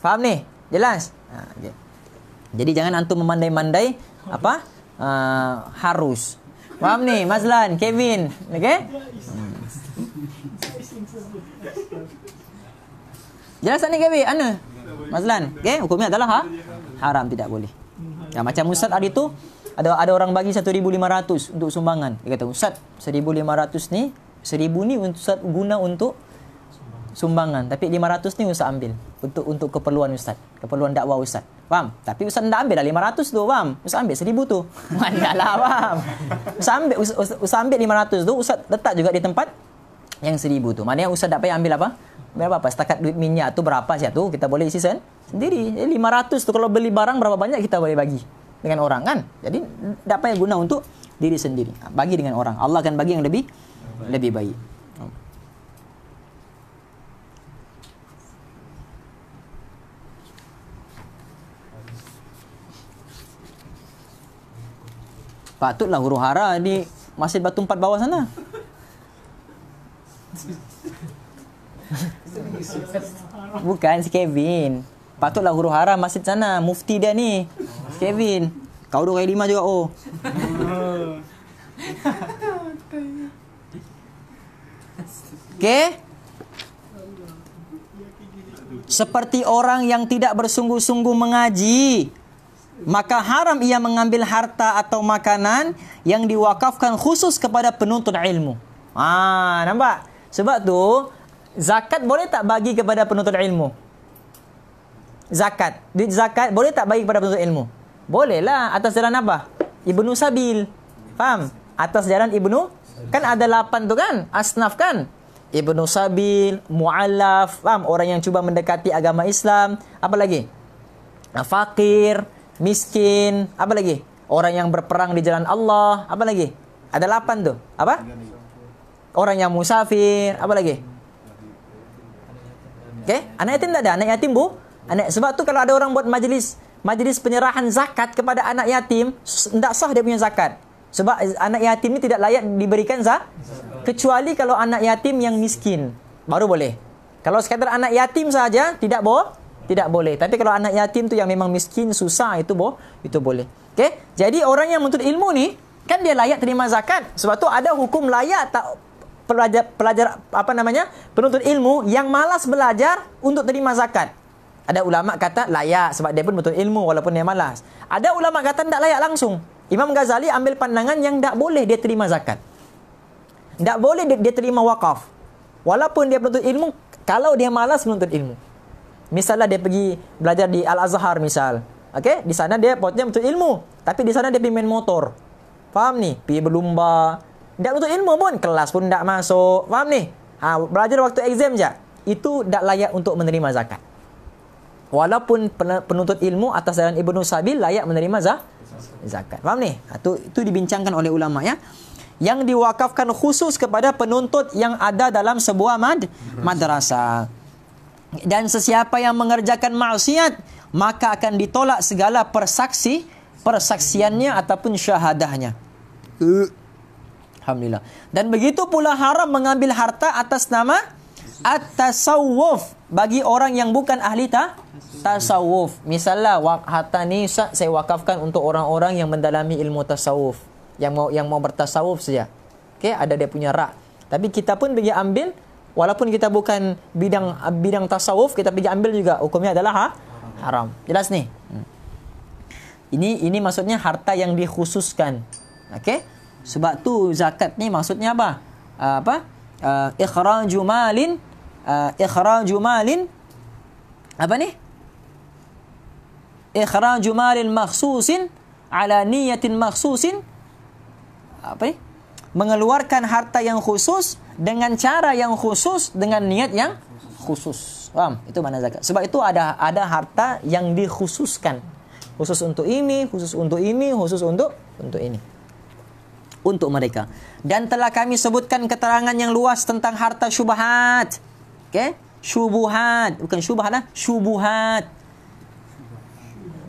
S1: Faham ni? Jelas? Ha, okay. Jadi jangan antum memandai-mandai apa? Uh, harus. Faham ni? Mazlan, Kevin. Okey? Hmm. Jelas tak ni Kevin? Ana? Mazlan. Okey? Hukumnya adalah ha? haram. Tidak boleh. Ya, macam Ustaz hari tu, ada ada orang bagi 1,500 untuk sumbangan. Dia kata, Ustaz, 1,500 ni, 1,000 ni Ustaz guna untuk sumbangan. Tapi 500 ni Ustaz ambil untuk untuk keperluan Ustaz. Keperluan dakwah Ustaz. Faham? Tapi Ustaz tak ambil lah 500 tu, faham? Ustaz ambil 1000 tu. [laughs] Mandalah, faham? Ustaz ambil Ustaz, Ustaz ambil 500 tu, Ustaz letak juga di tempat yang 1000 tu. Maknanya Ustaz tak payah ambil apa? Berapa apa? Setakat duit minyak tu berapa saja tu kita boleh isi sen? sendiri. Jadi 500 tu kalau beli barang berapa banyak kita boleh bagi dengan orang kan? Jadi tak payah guna untuk diri sendiri. Bagi dengan orang. Allah akan bagi yang lebih lebih baik. Patutlah huru hara di Masjid Batu Empat bawah sana. [laughs] Bukan si Kevin. Patutlah huru hara masjid sana. Mufti dia ni. Si Kevin. Kau dua kali lima juga oh. [laughs] Okay. Seperti orang yang tidak bersungguh-sungguh mengaji maka haram ia mengambil harta atau makanan yang diwakafkan khusus kepada penuntut ilmu. Ah, nampak? Sebab tu zakat boleh tak bagi kepada penuntut ilmu? Zakat, duit zakat boleh tak bagi kepada penuntut ilmu? Bolehlah atas jalan apa? Ibnu Sabil. Faham? Atas jalan Ibnu kan ada lapan tu kan? Asnaf kan? Ibnu Sabil, Mu'allaf, faham? Orang yang cuba mendekati agama Islam. Apa lagi? Fakir, miskin, apa lagi? Orang yang berperang di jalan Allah, apa lagi? Ada lapan tu. Apa? Orang yang musafir, apa lagi? Okey, anak yatim tak ada. Anak yatim bu, anak sebab tu kalau ada orang buat majlis majlis penyerahan zakat kepada anak yatim, tidak sah dia punya zakat. Sebab anak yatim ni tidak layak diberikan zakat kecuali kalau anak yatim yang miskin baru boleh. Kalau sekadar anak yatim saja tidak boleh tidak boleh. Tapi kalau anak yatim tu yang memang miskin, susah, itu bo, itu boleh. Okey? Jadi orang yang menuntut ilmu ni, kan dia layak terima zakat. Sebab tu ada hukum layak tak pelajar, pelajar apa namanya? Penuntut ilmu yang malas belajar untuk terima zakat. Ada ulama kata layak sebab dia pun betul ilmu walaupun dia malas. Ada ulama kata tak layak langsung. Imam Ghazali ambil pandangan yang tak boleh dia terima zakat. Tak boleh dia, dia terima wakaf. Walaupun dia penuntut ilmu, kalau dia malas menuntut ilmu. Misalnya dia pergi belajar di Al-Azhar misal. Okey, di sana dia potnya untuk ilmu, tapi di sana dia pergi main motor. Faham ni? Pergi berlumba. Tak untuk ilmu pun, kelas pun tak masuk. Faham ni? Ha, belajar waktu exam je. Itu tak layak untuk menerima zakat. Walaupun penuntut ilmu atas jalan Ibnu Sabil layak menerima zakat. Faham ni? Ha, itu, itu dibincangkan oleh ulama ya. Yang diwakafkan khusus kepada penuntut yang ada dalam sebuah mad madrasah dan sesiapa yang mengerjakan maksiat maka akan ditolak segala persaksi persaksiannya ataupun syahadahnya alhamdulillah. Dan begitu pula haram mengambil harta atas nama at-tasawuf bagi orang yang bukan ahli ta tasawuf. Misalnya harta ni saya wakafkan untuk orang-orang yang mendalami ilmu tasawuf. Yang mau yang mau bertasawuf saja. Okey ada dia punya rak. Tapi kita pun pergi ambil walaupun kita bukan bidang bidang tasawuf kita pergi ambil juga. Hukumnya adalah ha? haram. Jelas ni? Hmm. ini ini maksudnya harta yang dikhususkan. Okey sebab tu zakat ni maksudnya apa uh, apa uh, ikhraju malin uh, ikhraju malin apa ni ikhraju malin makhsusin ala niyatin makhsusin apa ni mengeluarkan harta yang khusus dengan cara yang khusus dengan niat yang khusus. Faham? Itu mana zakat. Sebab itu ada ada harta yang dikhususkan. khusus untuk ini, khusus untuk ini, khusus untuk untuk ini. Untuk mereka. Dan telah kami sebutkan keterangan yang luas tentang harta syubhat. Okey? Syubuhat, bukan syubhat lah, syubuhat.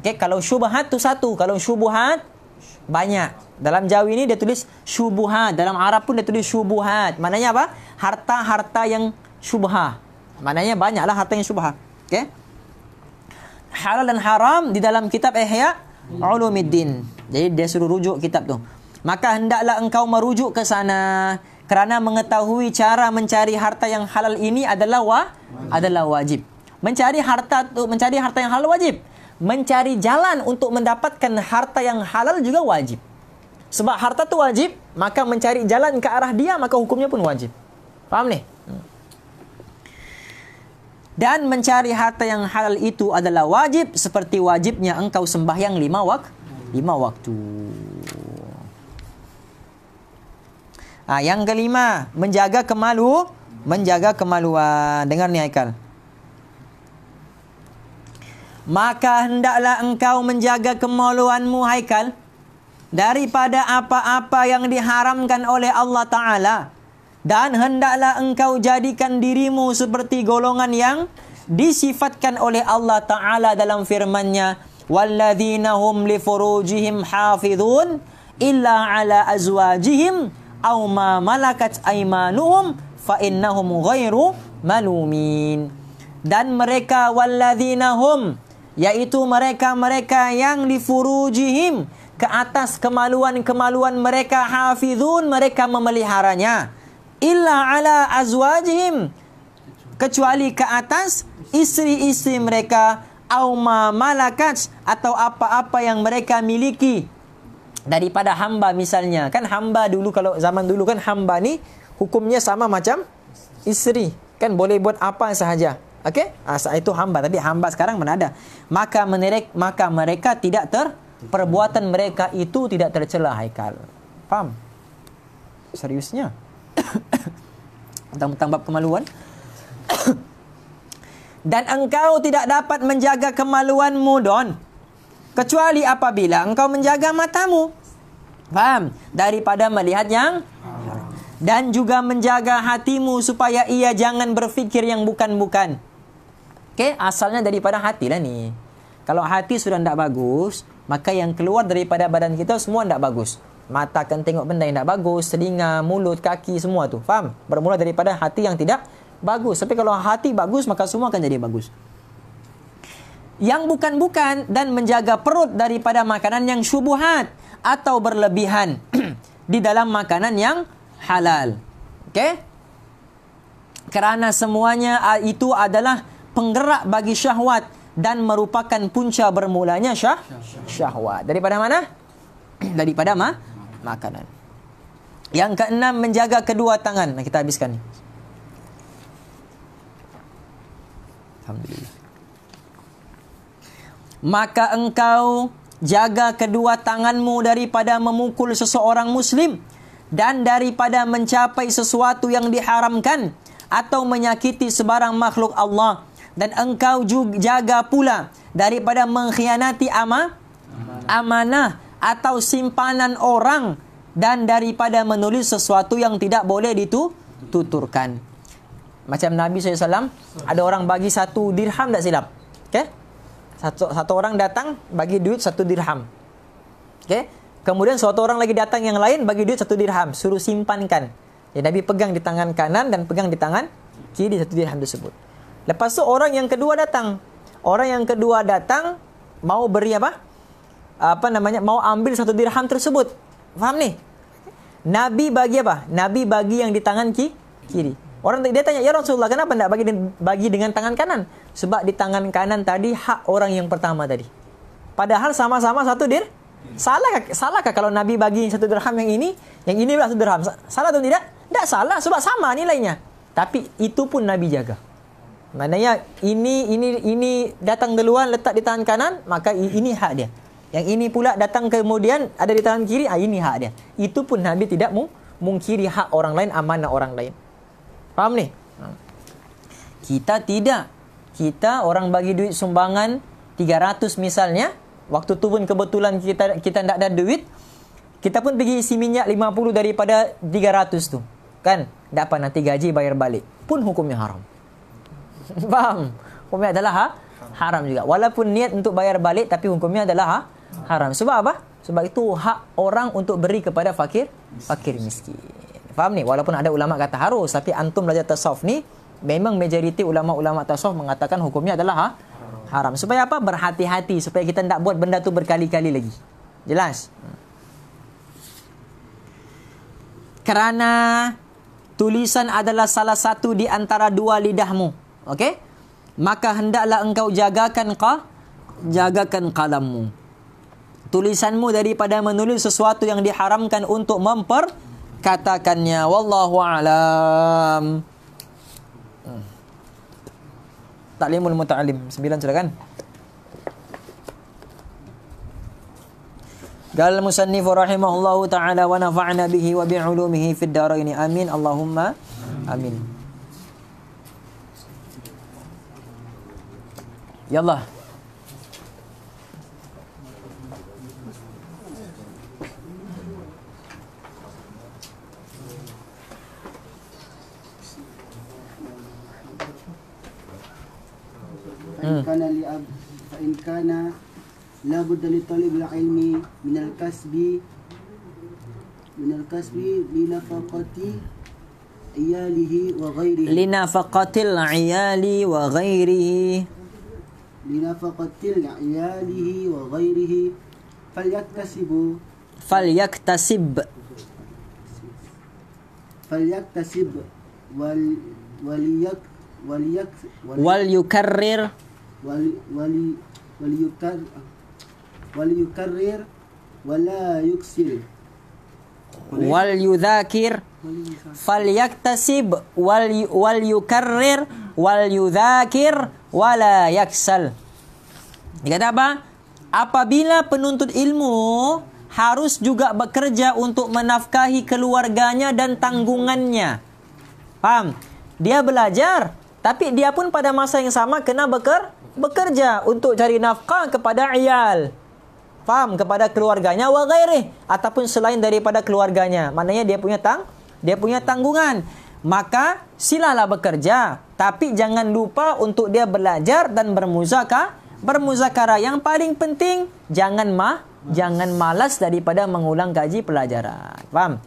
S1: Okey, kalau syubhat tu satu, kalau syubuhat banyak. Dalam Jawi ini dia tulis syubuhat, dalam Arab pun dia tulis syubuhat. Maknanya apa? Harta-harta yang syubhah. Maknanya banyaklah harta yang syubhah. Okey? Halal dan haram di dalam kitab Ihya Ulumuddin. Jadi dia suruh rujuk kitab tu. Maka hendaklah engkau merujuk ke sana kerana mengetahui cara mencari harta yang halal ini adalah wa adalah wajib. Mencari harta tu mencari harta yang halal wajib. Mencari jalan untuk mendapatkan harta yang halal juga wajib. Sebab harta tu wajib, maka mencari jalan ke arah dia maka hukumnya pun wajib. Faham ni? Dan mencari harta yang halal itu adalah wajib seperti wajibnya engkau sembahyang lima wak lima waktu. Ah, yang kelima, menjaga kemalu, menjaga kemaluan. Dengar ni Haikal. Maka hendaklah engkau menjaga kemaluanmu Haikal daripada apa-apa yang diharamkan oleh Allah Taala dan hendaklah engkau jadikan dirimu seperti golongan yang disifatkan oleh Allah Taala dalam firman-Nya walladzina hum li furujihim hafizun illa ala aw ma malakat aymanuhum fa innahum ghairu malumin. Dan mereka walladzina hum yaitu mereka-mereka yang li furujihim ke atas kemaluan-kemaluan mereka hafizun mereka memeliharanya. Illa ala azwajihim kecuali ke atas isteri-isteri mereka au ma malakat atau apa-apa yang mereka miliki daripada hamba misalnya. Kan hamba dulu kalau zaman dulu kan hamba ni hukumnya sama macam isteri. Kan boleh buat apa sahaja. Okey? Ah itu hamba. Tapi hamba sekarang mana ada? Maka mereka maka mereka tidak ter perbuatan mereka itu tidak tercela haikal. Faham? Seriusnya? [coughs] Tentang tentang bab kemaluan? [coughs] Dan engkau tidak dapat menjaga kemaluanmu don kecuali apabila engkau menjaga matamu. Faham? Daripada melihat yang dan juga menjaga hatimu supaya ia jangan berfikir yang bukan-bukan. Okey, asalnya daripada hati lah ni. Kalau hati sudah tidak bagus, maka yang keluar daripada badan kita semua tidak bagus. Mata akan tengok benda yang tidak bagus, telinga, mulut, kaki, semua tu. Faham? Bermula daripada hati yang tidak bagus. Tapi kalau hati bagus, maka semua akan jadi bagus yang bukan-bukan dan menjaga perut daripada makanan yang syubuhat atau berlebihan [clears throat] di dalam makanan yang halal. Okey? Kerana semuanya itu adalah penggerak bagi syahwat dan merupakan punca bermulanya syah syahwat. Daripada mana? [clears throat] daripada ma makanan. Yang keenam menjaga kedua tangan. Nah, kita habiskan ni. Alhamdulillah maka engkau jaga kedua tanganmu daripada memukul seseorang muslim dan daripada mencapai sesuatu yang diharamkan atau menyakiti sebarang makhluk Allah. Dan engkau juga jaga pula daripada mengkhianati ama amanah atau simpanan orang dan daripada menulis sesuatu yang tidak boleh dituturkan macam Nabi SAW ada orang bagi satu dirham tak silap? Okay? Satu, satu orang datang bagi duit satu dirham. Okay? Kemudian suatu orang lagi datang yang lain bagi duit satu dirham. Suruh simpankan. Ya, Nabi pegang di tangan kanan dan pegang di tangan kiri satu dirham tersebut. Lepas tu orang yang kedua datang. Orang yang kedua datang mau beri apa? Apa namanya? Mau ambil satu dirham tersebut. Faham ni? Nabi bagi apa? Nabi bagi yang di tangan ki kiri. Orang dia tanya, "Ya Rasulullah, kenapa tidak bagi bagi dengan tangan kanan?" Sebab di tangan kanan tadi hak orang yang pertama tadi. Padahal sama-sama satu dir. Salah salahkah kalau Nabi bagi satu dirham yang ini, yang ini pula satu dirham? Salah atau tidak? Tidak salah sebab sama nilainya. Tapi itu pun Nabi jaga. Maknanya ini ini ini datang duluan letak di tangan kanan, maka ini hak dia. Yang ini pula datang kemudian ada di tangan kiri, ah ini hak dia. Itu pun Nabi tidak mu mungkiri hak orang lain, amanah orang lain. Faham ni? Kita tidak. Kita orang bagi duit sumbangan 300 misalnya, waktu tu pun kebetulan kita kita tak ada duit, kita pun pergi isi minyak 50 daripada 300 tu. Kan? Dapat nanti gaji bayar balik. Pun hukumnya haram. [laughs] Faham? Hukumnya adalah ha? haram juga. Walaupun niat untuk bayar balik tapi hukumnya adalah ha? haram. Sebab apa? Sebab itu hak orang untuk beri kepada fakir, fakir miskin. Faham ni? Walaupun ada ulama kata harus tapi antum belajar tasawuf ni memang majoriti ulama-ulama tasawuf mengatakan hukumnya adalah ha? haram. Supaya apa? Berhati-hati supaya kita tidak buat benda tu berkali-kali lagi. Jelas? Kerana tulisan adalah salah satu di antara dua lidahmu. Okey? Maka hendaklah engkau jagakan ka jagakan kalammu. Tulisanmu daripada menulis sesuatu yang diharamkan untuk memperkatakannya. Wallahu alam. Hmm. Ta'limul muta'alim Sembilan sudah kan Gal musannifu rahimahullahu ta'ala Wa nafa'na bihi wa bi'ulumihi Fid daraini. Amin. Allahumma Amin.
S3: Ya Yallah Yallah فإن كان لأب فإن كان لا بد لطالب العلم من الكسب من الكسب لنفقة عياله وغيره.
S1: لنفقة العيال وغيره.
S3: لنفقة عياله وغيره. فليكتسب.
S1: فليكتسب.
S3: فليكتسب. ول وليك وليك
S1: وليكرر.
S3: wali wali wali yukar wali yukarrir
S1: wala yuksil wal yudhakir fal yaktasib wal wal yukarrir wal yudhakir wala yaksal. Dikata apa? Apabila penuntut ilmu harus juga bekerja untuk menafkahi keluarganya dan tanggungannya. Faham? Dia belajar tapi dia pun pada masa yang sama kena beker, bekerja untuk cari nafkah kepada iyal. Faham? Kepada keluarganya wa ghairi ataupun selain daripada keluarganya. Maknanya dia punya tang dia punya tanggungan. Maka silalah bekerja, tapi jangan lupa untuk dia belajar dan bermuzakah bermuzakarah yang paling penting jangan mah jangan malas daripada mengulang kaji pelajaran. Faham?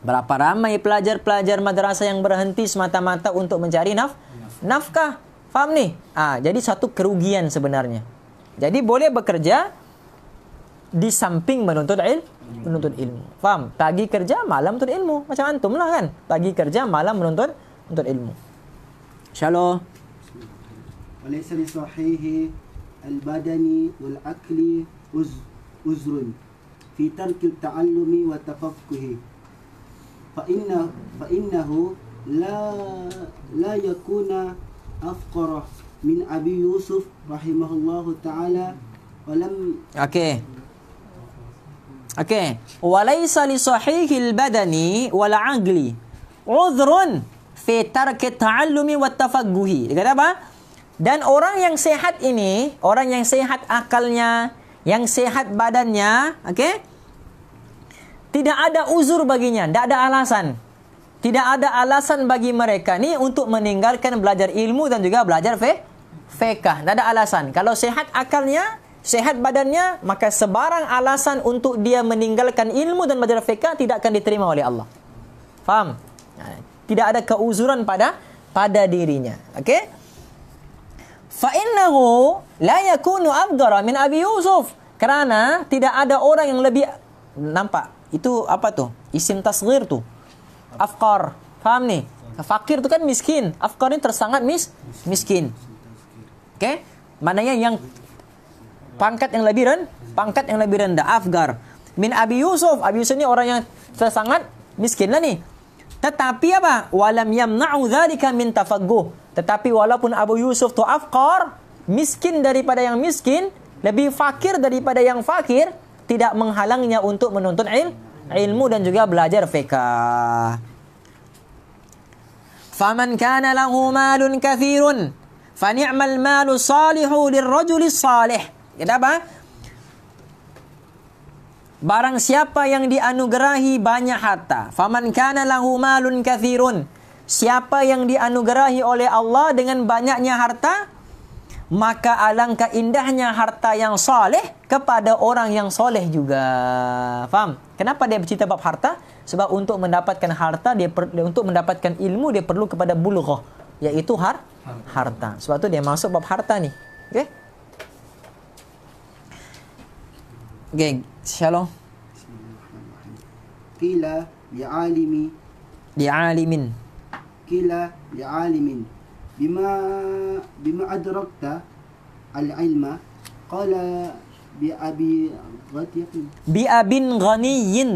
S1: Berapa ramai pelajar-pelajar madrasah yang berhenti semata-mata untuk mencari naf nafkah? Faham ni? Ah, jadi satu kerugian sebenarnya. Jadi boleh bekerja di samping menuntut ilmu, menuntut ilmu. Faham? Pagi kerja, malam menuntut ilmu. Macam antum lah kan? Pagi kerja, malam menuntut menuntut ilmu. Shalom.
S3: وليس لصحيح البدن والأكل أز- أزر في ترك التعلم والتفقه فإن فإنه لا لا يكون أفقر من أبي يوسف رحمه الله تعالى ولم
S1: okay. Okay. وليس لصحيح البدن والعقل عذر في ترك التعلم والتفقه. Dia kata apa? Dan orang yang sehat ini, orang yang sehat akalnya, yang sehat badannya, okay? Tidak ada uzur baginya, tidak ada alasan. Tidak ada alasan bagi mereka ni untuk meninggalkan belajar ilmu dan juga belajar fe fiqh. Tidak ada alasan. Kalau sehat akalnya, sehat badannya, maka sebarang alasan untuk dia meninggalkan ilmu dan belajar fiqh tidak akan diterima oleh Allah. Faham? Ha, Tidak ada keuzuran pada pada dirinya. Okey? Fa innahu la yakunu afdara min Abi Yusuf. Kerana tidak ada orang yang lebih nampak. Itu apa tu? Isim tasghir tu. Afkar. Faham ni? Fakir tu kan miskin. Afkar ni tersangat mis miskin. Okey? Maknanya yang pangkat yang lebih rendah, pangkat yang lebih rendah, afgar. Min Abi Yusuf. Abi Yusuf ni orang yang tersangat miskin lah ni. Tetapi apa? Walam yamna'u dhalika min tafaqquh. Tetapi walaupun Abu Yusuf tu afkar, miskin daripada yang miskin, lebih fakir daripada yang fakir, tidak menghalangnya untuk menuntut il, ilmu dan juga belajar fiqh. Faman kana lahu malun kathirun, fa ni'mal malu salihu lirrajuli salih. Kata apa? Barang siapa yang dianugerahi banyak harta, faman kana lahu malun kathirun. Siapa yang dianugerahi oleh Allah dengan banyaknya harta, maka alangkah indahnya harta yang soleh kepada orang yang soleh juga. Faham? Kenapa dia bercerita bab harta? Sebab untuk mendapatkan harta, dia per, untuk mendapatkan ilmu, dia perlu kepada bulughah. Iaitu har, harta. Sebab tu dia masuk bab harta ni. Okay? Okay, shalom.
S3: Kila li'alimi.
S1: Li'alimin.
S3: Kila li'alimin bima bima adrakta al ilma qala bi
S1: abi ghatiyin bi abin ghaniyin.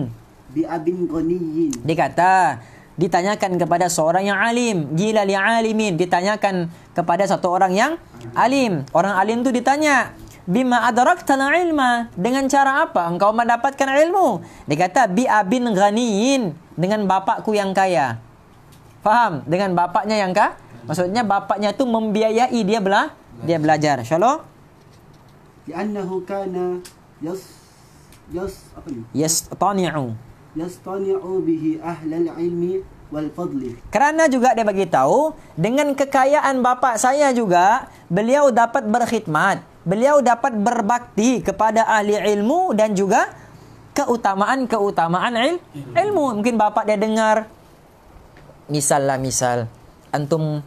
S3: Bi abin
S1: ghaniyin. Dikata ditanyakan kepada seorang yang alim. Gila li alimin. Ditanyakan kepada satu orang yang alim. Orang alim itu ditanya bima adrakta al ilma dengan cara apa? Engkau mendapatkan ilmu? Dikata bi abin ghaniyin. Dengan bapakku yang kaya. Faham? Dengan bapaknya yang kaya Maksudnya bapaknya tu membiayai dia bela dia belajar. Insyaallah.
S3: Li'annahu kana yas yas apa ni?
S1: Yastani'u.
S3: Yastani'u bihi ahlal ilmi wal fadli.
S1: Kerana juga dia bagi tahu dengan kekayaan bapak saya juga beliau dapat berkhidmat. Beliau dapat berbakti kepada ahli ilmu dan juga keutamaan-keutamaan il, ilmu. Mungkin bapak dia dengar misal lah misal antum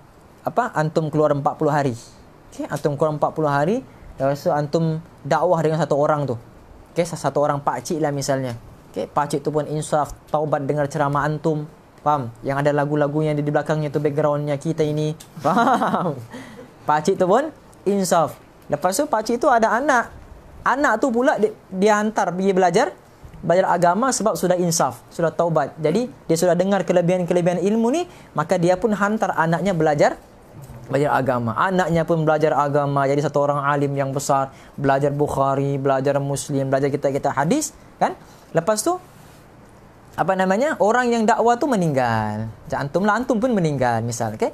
S1: apa antum keluar 40 hari. Okey, antum keluar 40 hari, lepas tu antum dakwah dengan satu orang tu. Okey, satu orang pak cik lah misalnya. Okey, pak cik tu pun insaf, taubat dengar ceramah antum. Faham? Yang ada lagu-lagu yang di di belakangnya tu backgroundnya kita ini. [laughs] Faham? Pak cik tu pun insaf. Lepas tu pak cik tu ada anak. Anak tu pula dia, dia hantar pergi belajar belajar agama sebab sudah insaf, sudah taubat. Jadi dia sudah dengar kelebihan-kelebihan ilmu ni, maka dia pun hantar anaknya belajar belajar agama. Anaknya pun belajar agama, jadi satu orang alim yang besar, belajar Bukhari, belajar Muslim, belajar kita-kita hadis, kan? Lepas tu apa namanya? Orang yang dakwah tu meninggal. Antum lah, antum pun meninggal misal, okey?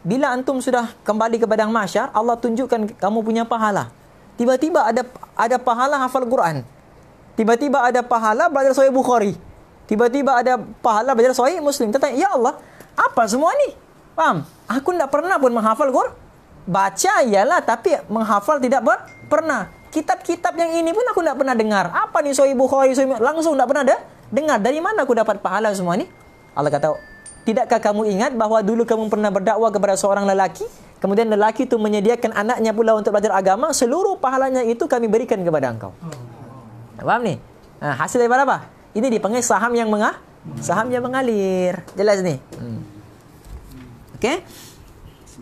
S1: Bila antum sudah kembali ke padang mahsyar, Allah tunjukkan kamu punya pahala. Tiba-tiba ada ada pahala hafal Quran. Tiba-tiba ada pahala belajar Sahih Bukhari. Tiba-tiba ada pahala belajar Sahih Muslim. Kita tanya, "Ya Allah, apa semua ni?" Faham? Aku tidak pernah pun menghafal Quran. Baca iyalah tapi menghafal tidak ber pernah. Kitab-kitab yang ini pun aku tidak pernah dengar. Apa ni Sahih Bukhari, Sahih? Langsung tidak pernah ada dengar. Dari mana aku dapat pahala semua ni? Allah kata, Tidakkah kamu ingat bahawa dulu kamu pernah berdakwah kepada seorang lelaki? Kemudian lelaki itu menyediakan anaknya pula untuk belajar agama. Seluruh pahalanya itu kami berikan kepada engkau. Faham ni? Ha, hasil daripada apa? Ini dipanggil saham yang mengah, saham yang mengalir. Jelas ni. Hmm. Okey?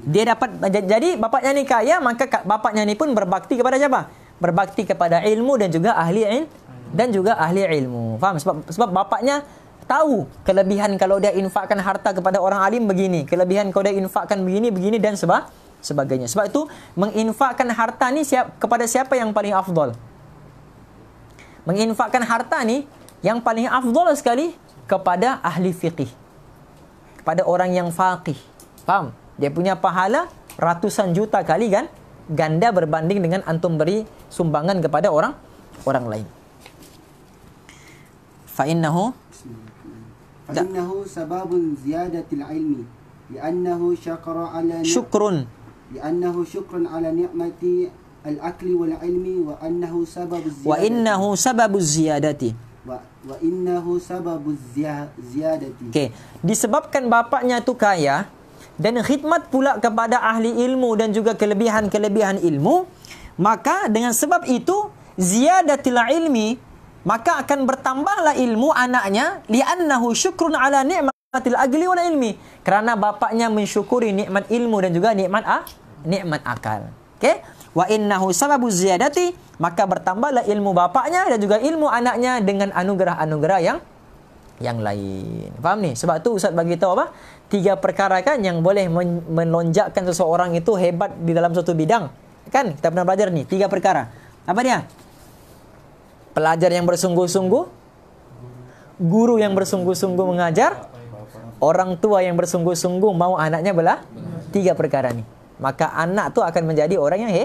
S1: Dia dapat jadi bapaknya ni kaya, maka bapaknya ni pun berbakti kepada siapa? Berbakti kepada ilmu dan juga ahli ilmu dan juga ahli ilmu. Faham? Sebab sebab bapaknya tahu kelebihan kalau dia infakkan harta kepada orang alim begini, kelebihan kalau dia infakkan begini begini dan sebab sebagainya. Sebab itu menginfakkan harta ni siap kepada siapa yang paling afdal? menginfakkan harta ni yang paling afdal sekali kepada ahli fiqih. Kepada orang yang faqih. Faham? Dia punya pahala ratusan juta kali kan? Ganda berbanding dengan antum beri sumbangan kepada orang orang lain. Fa innahu
S3: Fa innahu sababun ziyadatil ilmi. Li'annahu syakara ala
S1: syukrun.
S3: Li'annahu syukrun ala ni'mati al-akli wal ilmi wa annahu sababu ziyadati
S1: wa innahu sababu ziyadati.
S3: Wa, wa innahu sababu
S1: ziyadati. Disebabkan bapaknya tu kaya dan khidmat pula kepada ahli ilmu dan juga kelebihan-kelebihan ilmu, maka dengan sebab itu ziyadatil ilmi maka akan bertambahlah ilmu anaknya li'annahu syukrun ala ni'matil agli wal ilmi kerana bapaknya mensyukuri nikmat ilmu dan juga nikmat ah nikmat akal. Okey? Wa innahu sababu ziyadati maka bertambahlah ilmu bapaknya dan juga ilmu anaknya dengan anugerah-anugerah yang yang lain. Faham ni? Sebab tu Ustaz bagi tahu apa? Tiga perkara kan yang boleh men- melonjakkan seseorang itu hebat di dalam suatu bidang. Kan? Kita pernah belajar ni, tiga perkara. Apa dia? Pelajar yang bersungguh-sungguh, guru yang bersungguh-sungguh mengajar, orang tua yang bersungguh-sungguh mau anaknya belah. Tiga perkara ni. Maka anak tu akan menjadi orang yang he,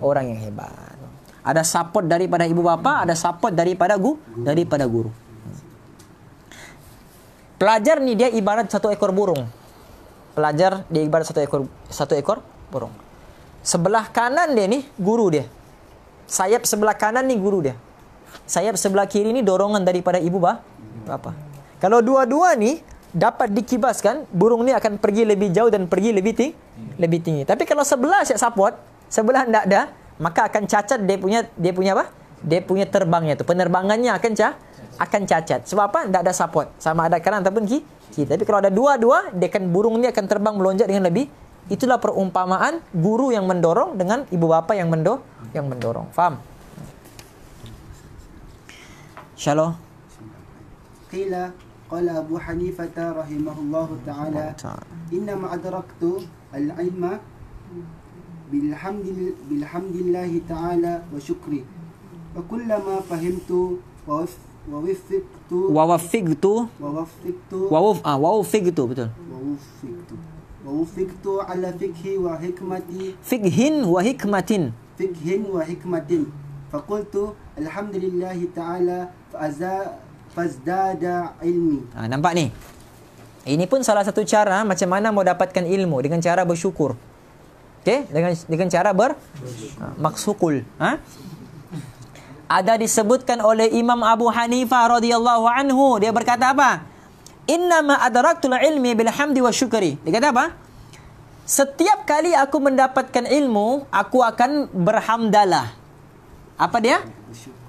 S1: orang yang hebat. Ada support daripada ibu bapa, ada support daripada guru, daripada guru. Pelajar ni dia ibarat satu ekor burung. Pelajar dia ibarat satu ekor satu ekor burung. Sebelah kanan dia ni guru dia. Sayap sebelah kanan ni guru dia. Sayap sebelah kiri ni dorongan daripada ibu ba, bapa. Kalau dua-dua ni dapat dikibaskan, burung ni akan pergi lebih jauh dan pergi lebih tinggi, lebih tinggi. Tapi kalau sebelah siap support, sebelah tidak ada, maka akan cacat dia punya dia punya apa? Dia punya terbangnya tu. Penerbangannya akan ca akan cacat. Sebab apa? Tak ada support. Sama ada kanan ataupun kiri. Tapi kalau ada dua-dua, dia akan burung ni akan terbang melonjak dengan lebih. Itulah perumpamaan guru yang mendorong dengan ibu bapa yang mendo yang mendorong. Faham? Shalom.
S3: Qila qala Abu Hanifah rahimahullahu taala inna ma adraktu al-ilma bilhamdil bilhamdillahi taala wa syukri. Wa kullama fahimtu wa
S1: wawafiqtu
S3: wawafiqtu
S1: wawafiqtu wawaf ah wawafiqtu betul.
S3: Wawafiqtu wawafiqtu ala fikhi wa
S1: hikmati fikhin wa hikmatin.
S3: Fikhin wa hikmatin. Fakultu alhamdulillah ta'ala fa'aza fazdada ilmi.
S1: Ah nampak ni? Ini pun salah satu cara macam mana mau dapatkan ilmu? Dengan cara bersyukur. Okey? Dengan dengan cara ber ah, maksukul. Ha? Ada disebutkan oleh Imam Abu Hanifah radhiyallahu anhu, dia berkata apa? Innama adraktul ilmi bil hamdi wa syukri. Dia kata apa? Setiap kali aku mendapatkan ilmu, aku akan berhamdalah. Apa dia?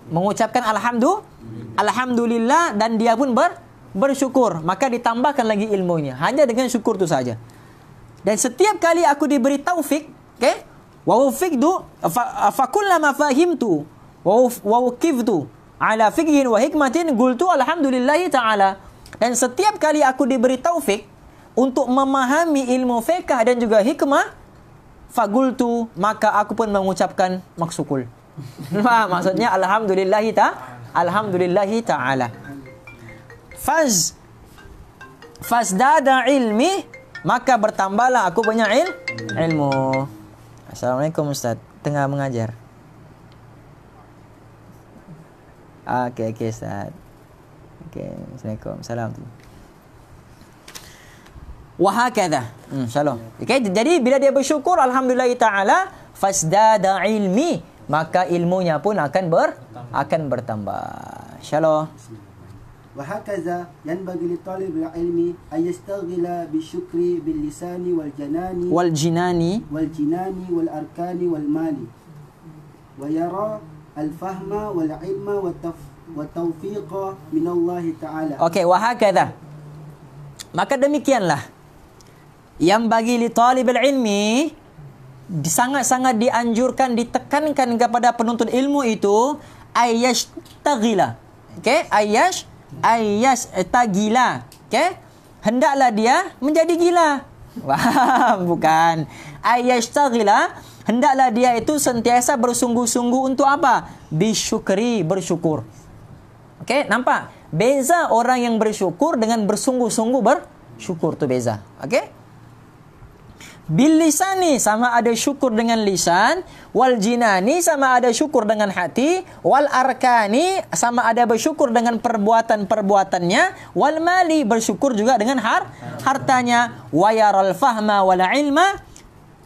S1: Mengucapkan alhamdulillah, alhamdulillah dan dia pun ber, bersyukur. Maka ditambahkan lagi ilmunya. Hanya dengan syukur tu saja. Dan setiap kali aku diberi taufik, okay? Wa wufiqtu fa fa kullama fahimtu wa wukiftu ala fiqhin wa hikmatin qultu alhamdulillah taala. Dan setiap kali aku diberi taufik untuk memahami ilmu fiqh dan juga hikmah, fagultu maka aku pun mengucapkan maksukul. [laughs] Maksudnya alhamdulillah ta alhamdulillah taala. Faz fazdada ilmi maka bertambahlah aku punya il ilmu. Assalamualaikum Ustaz. Tengah mengajar. Ah, Okey okey Ustaz. Okey, Assalamualaikum. Salam tu. Wahakadha. Hmm, shalom. Okey, jadi bila dia bersyukur alhamdulillah taala fasdada ilmi, maka ilmunya pun akan ber akan bertambah. Shalom.
S3: وهكذا ينبغي لطالب العلم أن يستغل بالشكر باللسان والجنان
S1: Wal jinani
S3: والجنان والأركان والمال ويرى الفهم tawfiqa min Allah taala.
S1: Okey, wa وهكذا maka demikianlah. Yang bagi li talibul ilmi sangat-sangat dianjurkan ditekankan kepada penuntut ilmu itu ayash tagila okay ayash ayash tagila okay hendaklah dia menjadi gila. [laughs] Wah, bukan. Ayash tagila hendaklah dia itu sentiasa bersungguh-sungguh untuk apa? Bisyukri, bersyukur. Okey, nampak? Beza orang yang bersyukur dengan bersungguh-sungguh bersyukur tu beza. Okey? Bil lisani sama ada syukur dengan lisan, wal jinani sama ada syukur dengan hati, wal arkani sama ada bersyukur dengan perbuatan-perbuatannya, wal mali bersyukur juga dengan har hartanya, wa yaral fahma wal ilma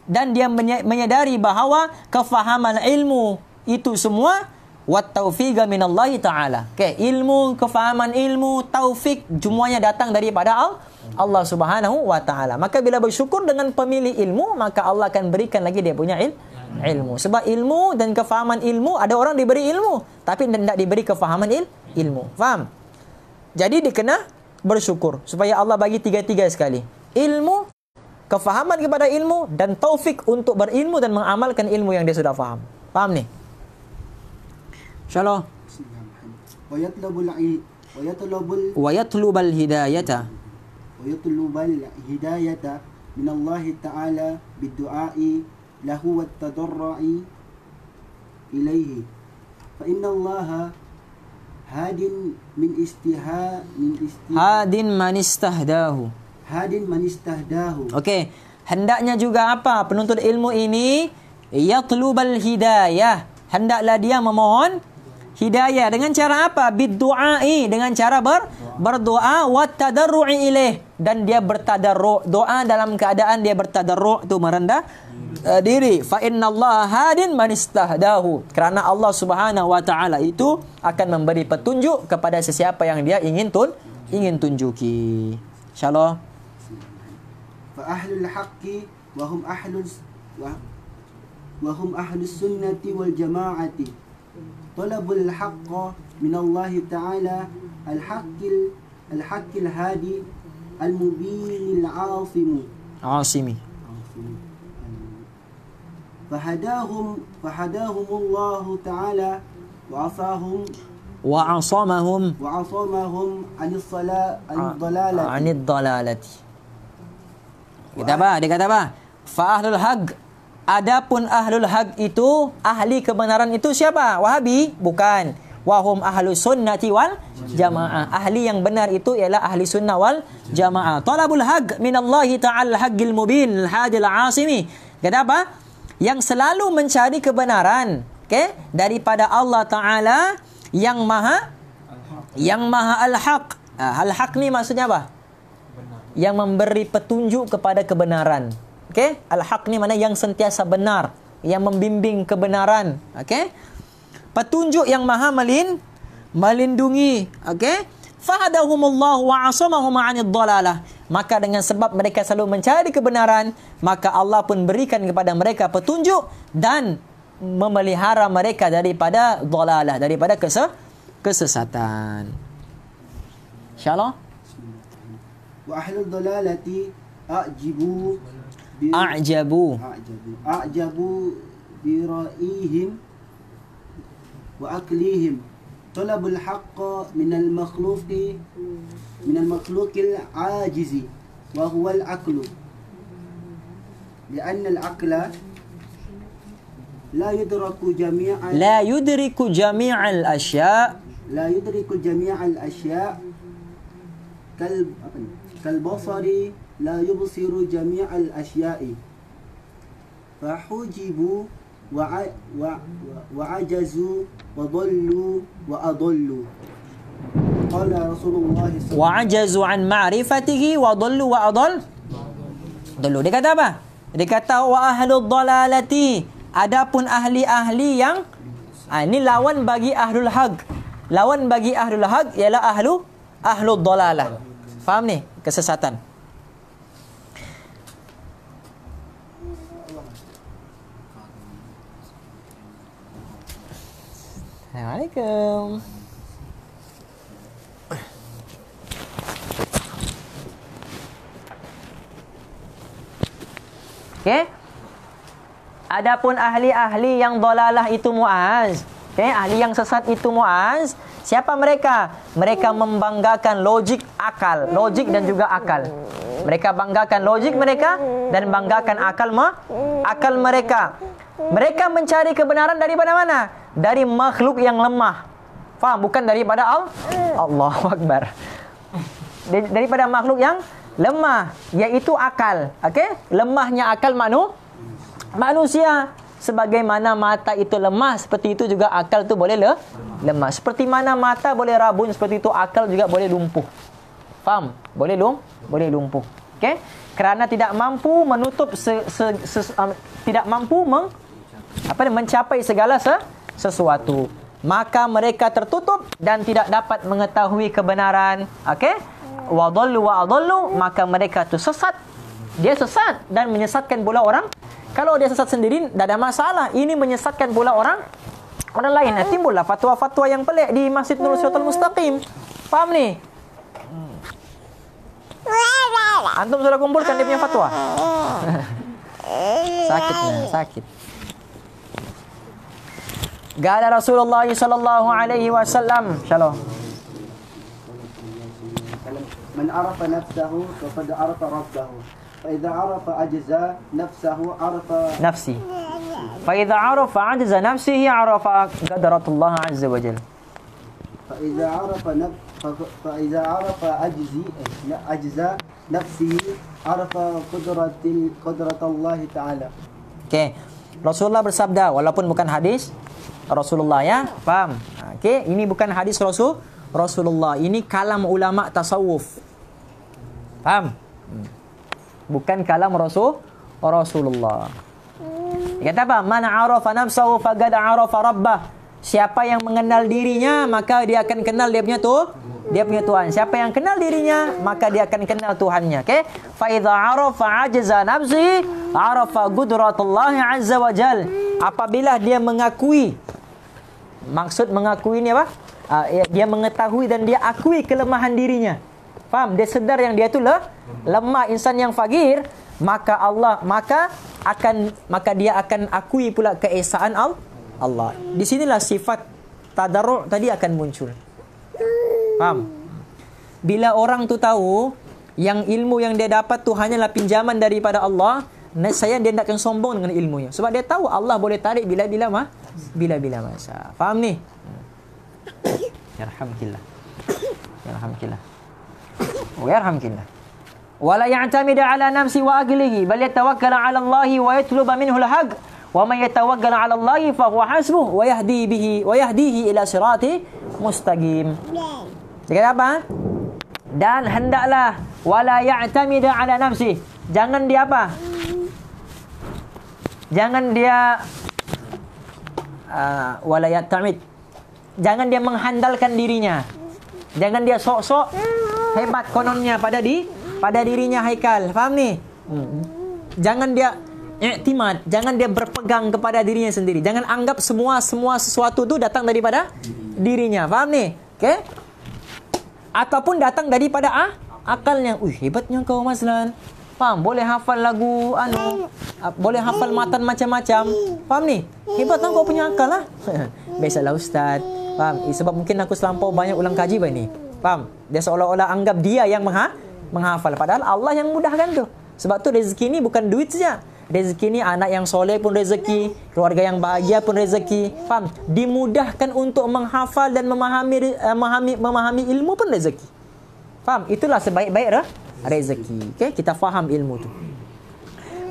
S1: dan dia menyadari bahawa kefahaman ilmu itu semua wat taufiqa minallahi taala. Okey, ilmu, kefahaman ilmu, taufik semuanya datang daripada Allah. Allah Subhanahu wa taala. Maka bila bersyukur dengan pemilik ilmu, maka Allah akan berikan lagi dia punya il ilmu. Sebab ilmu dan kefahaman ilmu ada orang diberi ilmu tapi tidak diberi kefahaman il ilmu. Faham? Jadi dia kena bersyukur supaya Allah bagi tiga-tiga sekali. Ilmu, kefahaman kepada ilmu dan taufik untuk berilmu dan mengamalkan ilmu yang dia sudah faham. Faham ni?
S3: Insyaallah. Wayatlubul wa yatlubul
S1: hidayata. Wayatlubal hidayata
S3: min Allah Ta'ala bidu'ai lahu wat tadarrui ilaihi. Fa inna Allah hadin min istiha min istiha.
S1: Hadin man istahdahu
S3: hadin manistahdahu.
S1: Okey. Hendaknya juga apa? Penuntut ilmu ini yatlubal hidayah. Hendaklah dia memohon hidayah dengan cara apa? Bidduai dengan cara ber berdoa wa tadarrui ilaih dan dia bertadarru doa dalam keadaan dia bertadarru itu merendah uh, diri fa innallaha hadin man istahdahu kerana Allah Subhanahu wa taala itu akan memberi petunjuk kepada sesiapa yang dia ingin tun ingin tunjuki insyaallah
S3: فأهل الحق وهم أهل وهم أهل السنة والجماعة. طلبوا الحق من الله تعالى الحق ال- الحق الهادي المبين العاصم.
S1: asimi
S3: فهداهم فهداهم الله تعالى وعصاهم
S1: asamahum
S3: وعصمهم عن الصلاة عن الضلالة.
S1: anid dalalati kata apa? Dia kata apa? Fa ahlul haq adapun ahlul haq itu ahli kebenaran itu siapa? Wahabi? Bukan. Wahum ahlu sunnati wal jamaah. Ahli yang benar itu ialah ahli sunnah wal jamaah. Talabul haq min Allah ta'ala haqqil mubin al hadil asimi kata apa? Yang selalu mencari kebenaran okey? Daripada Allah taala yang maha yang maha al-haq. Ah, al-haq ni maksudnya apa yang memberi petunjuk kepada kebenaran. Okey? Al-haq ni mana yang sentiasa benar, yang membimbing kebenaran. Okey? Petunjuk yang maha melin melindungi. Okey? Fahadahumullah wa asamahum 'anid dhalalah. Maka dengan sebab mereka selalu mencari kebenaran, maka Allah pun berikan kepada mereka petunjuk dan memelihara mereka daripada dhalalah, daripada kese kesesatan. InsyaAllah.
S3: وأهل الضلالة أعجبوا. أعجبوا. أعجبوا. برأيهم وأكلهم. طلب الحق من المخلوق من المخلوق العاجز وهو العقل لأن العقل لا يدرك جميع
S1: لا يدرك جميع الأشياء.
S3: لا يدرك جميع الأشياء. كالب... apa ni? كالبصر لا يبصر جميع الأشياء فحجبوا وع... و... وعجزوا وضلوا وأضلوا قال رسول الله صلى الله
S1: وعجزوا عن معرفته وضلوا وأضل Dulu dia kata apa? Dia kata wa ahlul dalalati. Adapun ahli-ahli yang ha, ini lawan bagi ahlul haq. Lawan bagi ahlul haq ialah ahlu ahlul dalalah. Faham ni? Kesesatan. Assalamualaikum. Okey. Adapun ahli-ahli yang dolalah itu Muaz. Okey, ahli yang sesat itu Muaz. Siapa mereka? Mereka membanggakan logik akal, logik dan juga akal. Mereka banggakan logik mereka dan banggakan akal ma akal mereka. Mereka mencari kebenaran daripada mana? Dari makhluk yang lemah. Faham? Bukan daripada Allah. Allahu Akbar. Dari- Daripada makhluk yang lemah iaitu akal. Okey? Lemahnya akal manu manusia sebagaimana mata itu lemah seperti itu juga akal tu boleh le lemah. Seperti mana mata boleh rabun seperti itu akal juga boleh lumpuh. Faham? Boleh lum boleh lumpuh. Okey? Kerana tidak mampu menutup se, se, se, um, tidak mampu meng, apa ni mencapai segala se, sesuatu. Maka mereka tertutup dan tidak dapat mengetahui kebenaran. Okey? Wa dhallu wa adallu maka mereka tu sesat. Dia sesat dan menyesatkan pula orang. Kalau dia sesat sendiri, tidak ada masalah. Ini menyesatkan pula orang orang lain. Nah, timbullah fatwa-fatwa yang pelik di Masjid Nur Syatul Mustaqim. Faham ni? Antum sudah kumpulkan dia punya fatwa? [laughs] Sakitnya, sakit. Gala Rasulullah sallallahu alaihi wasallam. Shalom.
S3: Man arafa nafsahu, fakad arafa rabbahu. فإذا عرف أجزاء نفسه عرف
S1: نفسي. فإذا عرف عجز نفسه عرف قدرة الله عز وجل.
S3: فإذا عرف نف... ف- فإذا عرف أجزي أجزاء نفسه عرف قدرة ال- قدرة الله تعالى
S1: Okey. Rasulullah bersabda walaupun bukan hadis, Rasulullah ya. Faham? Ha, Okey, ini bukan hadis Rasul Rasulullah. Ini kalam ulama tasawuf. Faham? Hmm. Bukan kalam Rasul Rasulullah. Dia kata apa? Man arafa nafsahu faqad arafa rabbah. Siapa yang mengenal dirinya, maka dia akan kenal dia punya tu, dia punya Tuhan. Siapa yang kenal dirinya, maka dia akan kenal Tuhannya. Okey? Fa idza arafa ajza nafsi, arafa qudratullah azza wa jal. Apabila dia mengakui maksud mengakui ni apa? Uh, dia mengetahui dan dia akui kelemahan dirinya. Faham? Dia sedar yang dia tu le, lemah insan yang fakir, maka Allah maka akan maka dia akan akui pula keesaan al Allah. Di sinilah sifat tadarru' tadi akan muncul. Faham? Bila orang tu tahu yang ilmu yang dia dapat tu hanyalah pinjaman daripada Allah, saya dia tak akan sombong dengan ilmunya. Sebab dia tahu Allah boleh tarik bila-bila mah bila-bila masa. Faham ni? [coughs] Yarhamkillah. Yarhamkillah. Aqlihi bal yatawakkal ala Allah wa yatlub minhu al-haq. Wa man yatawakkal ala Allah fa huwa hasbuh wa yahdi bihi wa yahdihi ila sirati mustaqim. Dia apa? Dan hendaklah wala ya'tamid ala nafsi. Jangan dia apa? Jangan dia uh, wala ya'tamid. Jangan dia menghandalkan dirinya. Jangan dia sok-sok hebat kononnya pada di pada dirinya Haikal. Faham ni? Hmm. Jangan dia iktimad, jangan dia berpegang kepada dirinya sendiri. Jangan anggap semua semua sesuatu tu datang daripada dirinya. Faham ni? Okey? Ataupun datang daripada ah akalnya. Ui, hebatnya kau Maslan. Faham? Boleh hafal lagu anu, ah, boleh hafal matan macam-macam. Faham ni? Hebat kau punya akal lah. [laughs] Biasalah ustaz. Faham? Eh, sebab mungkin aku selampau banyak ulang kaji ni. Faham? Dia seolah-olah anggap dia yang mengha menghafal. Padahal Allah yang mudahkan tu. Sebab tu rezeki ni bukan duit saja. Rezeki ni anak yang soleh pun rezeki, keluarga yang bahagia pun rezeki. Faham? Dimudahkan untuk menghafal dan memahami uh, memahami, memahami ilmu pun rezeki. Faham? Itulah sebaik-baik re- rezeki. Okey, kita faham ilmu tu.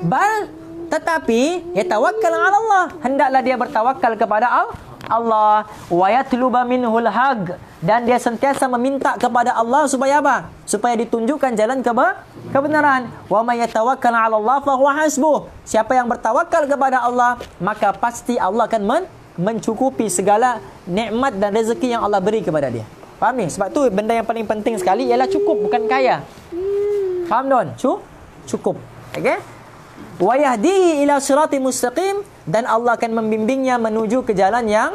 S1: Bal tetapi ya tawakkal ala Allah. Hendaklah dia bertawakal kepada. Allah wa yatluba minhul haq dan dia sentiasa meminta kepada Allah supaya apa? Supaya ditunjukkan jalan keba kebenaran. Wa may yatawakkal 'ala Allah fa huwa hasbuh. Siapa yang bertawakal kepada Allah, maka pasti Allah akan men mencukupi segala nikmat dan rezeki yang Allah beri kepada dia. Faham ni? Sebab tu benda yang paling penting sekali ialah cukup bukan kaya. Faham don? Cu? Cukup. Okey? Wa yahdihi ila siratim mustaqim dan Allah akan membimbingnya menuju ke jalan yang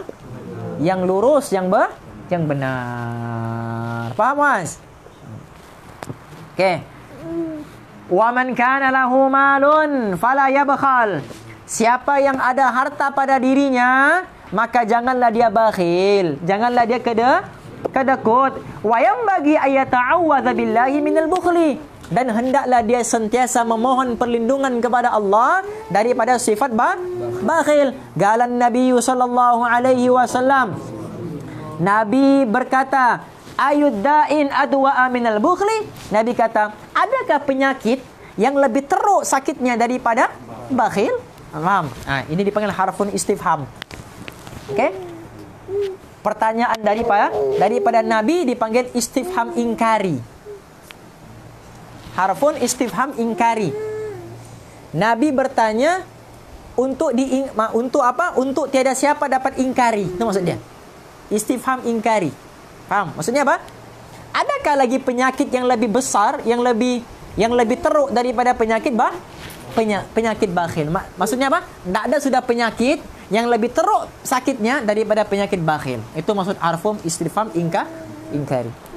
S1: yang lurus yang ber, yang benar. Faham Mas? Okey. Wa man kana lahu malun fala yabkhal. Siapa yang ada harta pada dirinya, maka janganlah dia bakhil. Janganlah dia kedekut. Wa yang bagi ayata'awadza billahi minal bukhli dan hendaklah dia sentiasa memohon perlindungan kepada Allah daripada sifat ba bakhil. Galan Nabi sallallahu alaihi wasallam. Nabi berkata, "Ayud da'in adwa minal bukhli?" Nabi kata, "Adakah penyakit yang lebih teruk sakitnya daripada bakhil?" Faham? Ha, ini dipanggil harfun istifham. Okey? Pertanyaan daripada daripada Nabi dipanggil istifham ingkari harfun istifham ingkari. Nabi bertanya untuk di untuk apa? Untuk tiada siapa dapat ingkari. Itu maksud dia. Istifham ingkari. Faham? Maksudnya apa? Adakah lagi penyakit yang lebih besar, yang lebih yang lebih teruk daripada penyakit bah? penyakit bakhil. Maksudnya apa? Tak ada sudah penyakit yang lebih teruk sakitnya daripada penyakit bakhil. Itu maksud harfum istifham ingka ingkari.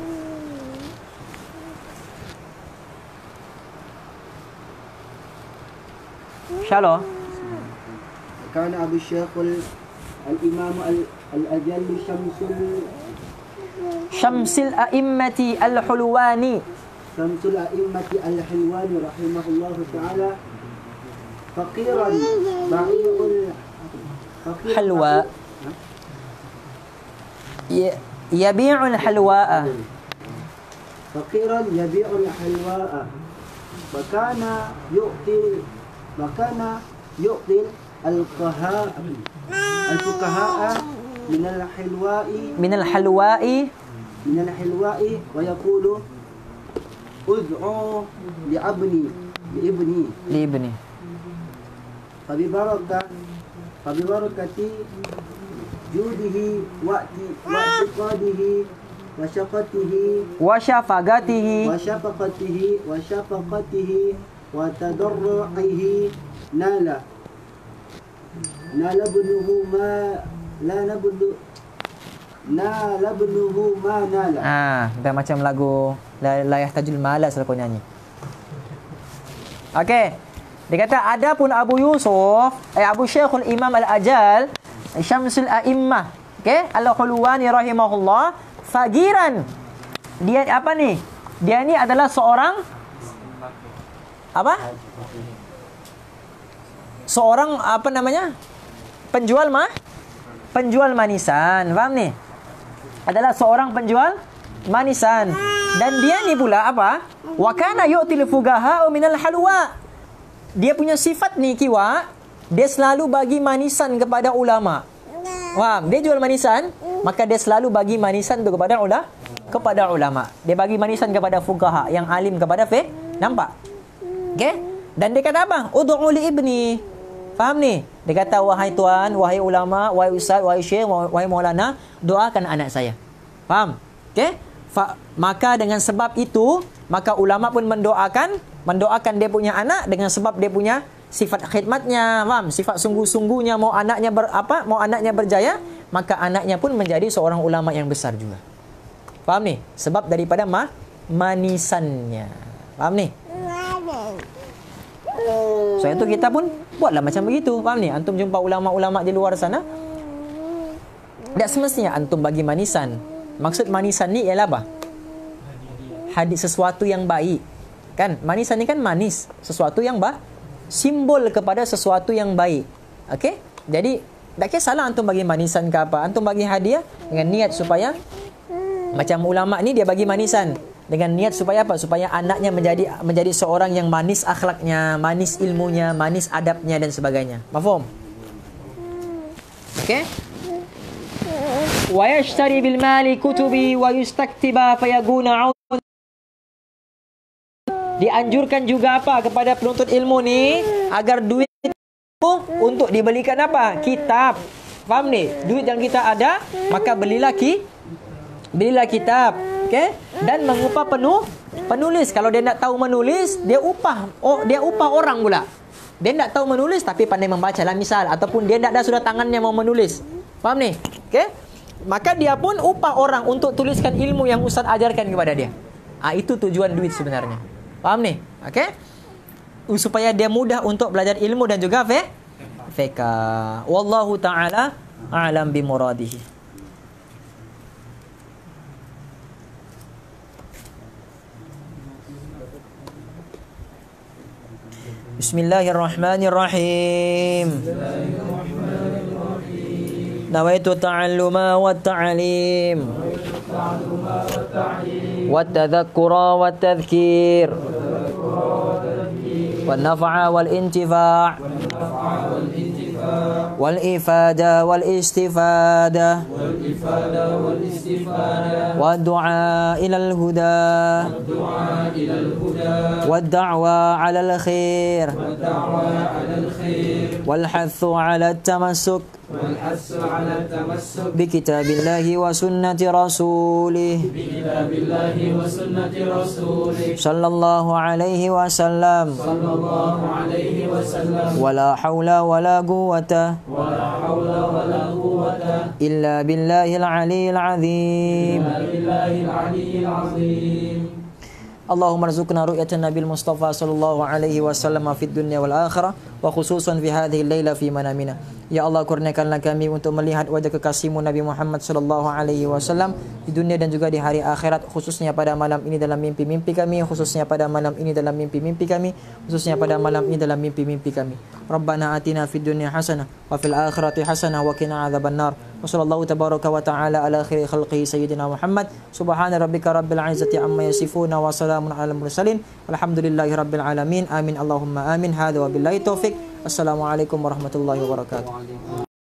S1: شالو
S3: كان أبو الشيخ الإمام الأجل شمس
S1: شمس الأئمة الحلواني
S3: شمس الأئمة الحلواني رحمه الله تعالى. فقيرا بعير
S1: حلوى. يبيع الحلواء
S3: فقيرا يبيع الحلواء وكان يؤتي وكان يؤتي الفقهاء الفقهاء من الحلواء
S1: من الحلواء.
S3: من الحلواء ويقول ادعوا لابني لإبني.
S1: لإبني.
S3: فببركة فببركة جوده واعتقاده وشفقته
S1: وشفقته.
S3: وشفقته وشفقته وتضرعه نال نال ابنه ما لا نبلغ نال ابنه ما نال
S1: Ah, dah macam lagu La Layah Tajul Malas lah kau nyanyi. Okey. Dia kata ada pun Abu Yusuf, eh Abu Syekhul Imam Al-Ajal, Syamsul A'immah. Okey, Al-Khulwani rahimahullah, fagiran. Dia apa ni? Dia ni adalah seorang apa? Seorang apa namanya? Penjual mah? Penjual manisan. Faham ni? adalah seorang penjual manisan dan dia ni pula apa wa kana yu'til fugaha minal halwa dia punya sifat ni kiwa dia selalu bagi manisan kepada ulama Faham? Dia jual manisan, maka dia selalu bagi manisan tu kepada ulama kepada ulama. Dia bagi manisan kepada fuqaha yang alim kepada fiqh. Nampak? Okey? Dan dia kata apa? Ud'u li ibni. Faham ni? Dia kata wahai tuan, wahai ulama, wahai ustaz, wahai syekh, wahai maulana, doakan anak saya. Faham? Okey? Fa- maka dengan sebab itu, maka ulama pun mendoakan, mendoakan dia punya anak dengan sebab dia punya sifat khidmatnya, faham? Sifat sungguh-sungguhnya mau anaknya ber, apa? Mau anaknya berjaya, maka anaknya pun menjadi seorang ulama yang besar juga. Faham ni? Sebab daripada ma manisannya. Faham ni? So itu kita pun buatlah macam begitu. Faham ni? Antum jumpa ulama-ulama di luar sana. Tak semestinya antum bagi manisan. Maksud manisan ni ialah apa? Hadis sesuatu yang baik. Kan? Manisan ni kan manis. Sesuatu yang ba simbol kepada sesuatu yang baik. Okey? Jadi tak kisahlah antum bagi manisan ke apa. Antum bagi hadiah dengan niat supaya macam ulama ni dia bagi manisan dengan niat supaya apa? Supaya anaknya menjadi menjadi seorang yang manis akhlaknya, manis ilmunya, manis adabnya dan sebagainya. Mafhum? Okey? Bil mali kutubi wa yustaktiba fayaguna Dianjurkan juga apa kepada penuntut ilmu ni agar duit untuk dibelikan apa? Kitab. Faham ni? Duit yang kita ada, maka belilah ki belilah kitab. Okey? Dan mengupah penuh penulis. Kalau dia nak tahu menulis, dia upah. Oh, dia upah orang pula. Dia tak tahu menulis tapi pandai membaca lah misal ataupun dia tak ada sudah tangannya mau menulis. Faham ni? Okey? Maka dia pun upah orang untuk tuliskan ilmu yang ustaz ajarkan kepada dia. Ah itu tujuan duit sebenarnya. Faham ni? Okey? Supaya dia mudah untuk belajar ilmu dan juga fiqh. Fiqh. Wallahu taala a'lam bi muradihi. بسم الله الرحمن الرحيم نويت التعلم والتعليم والتذكر والتذكير والنفع والانتفاع والإفادة والإستفادة. والإفادة والإستفادة. والدعاء إلى الهدى. والدعاء إلى الهدى. والدعوة على الخير. والدعوة على الخير. والحث على التمسك.
S2: والحث على التمسك
S1: بكتاب الله وسنة رسوله.
S2: بكتاب الله وسنة رسوله.
S1: صلى الله عليه وسلم.
S2: صلى الله عليه وسلم.
S1: ولا حول ولا قوة
S2: ولا حول ولا قوة
S1: إلا بالله العلي العظيم.
S2: إلا بالله العلي العظيم.
S1: اللهم ارزقنا Mustafa sallallahu alaihi صلى الله fi dunia في الدنيا والآخرة وخصوصا في هذه الليلة fi manamina. Ya Allah kurniakanlah kami untuk melihat wajah kekasihmu Nabi Muhammad sallallahu alaihi wasallam di dunia dan juga di hari akhirat khususnya pada malam ini dalam mimpi-mimpi kami khususnya pada malam ini dalam mimpi-mimpi kami khususnya pada malam ini dalam mimpi-mimpi kami Rabbana atina fid dunya hasanah وفي الآخرة حسنة وقنا عذاب النار وصلى الله تبارك وتعالى على خير خلقه سيدنا محمد سبحان ربك رب العزة عما يصفون وسلام على المرسلين والحمد لله رب العالمين آمين اللهم آمين هذا وبالله التوفيق السلام عليكم ورحمة الله وبركاته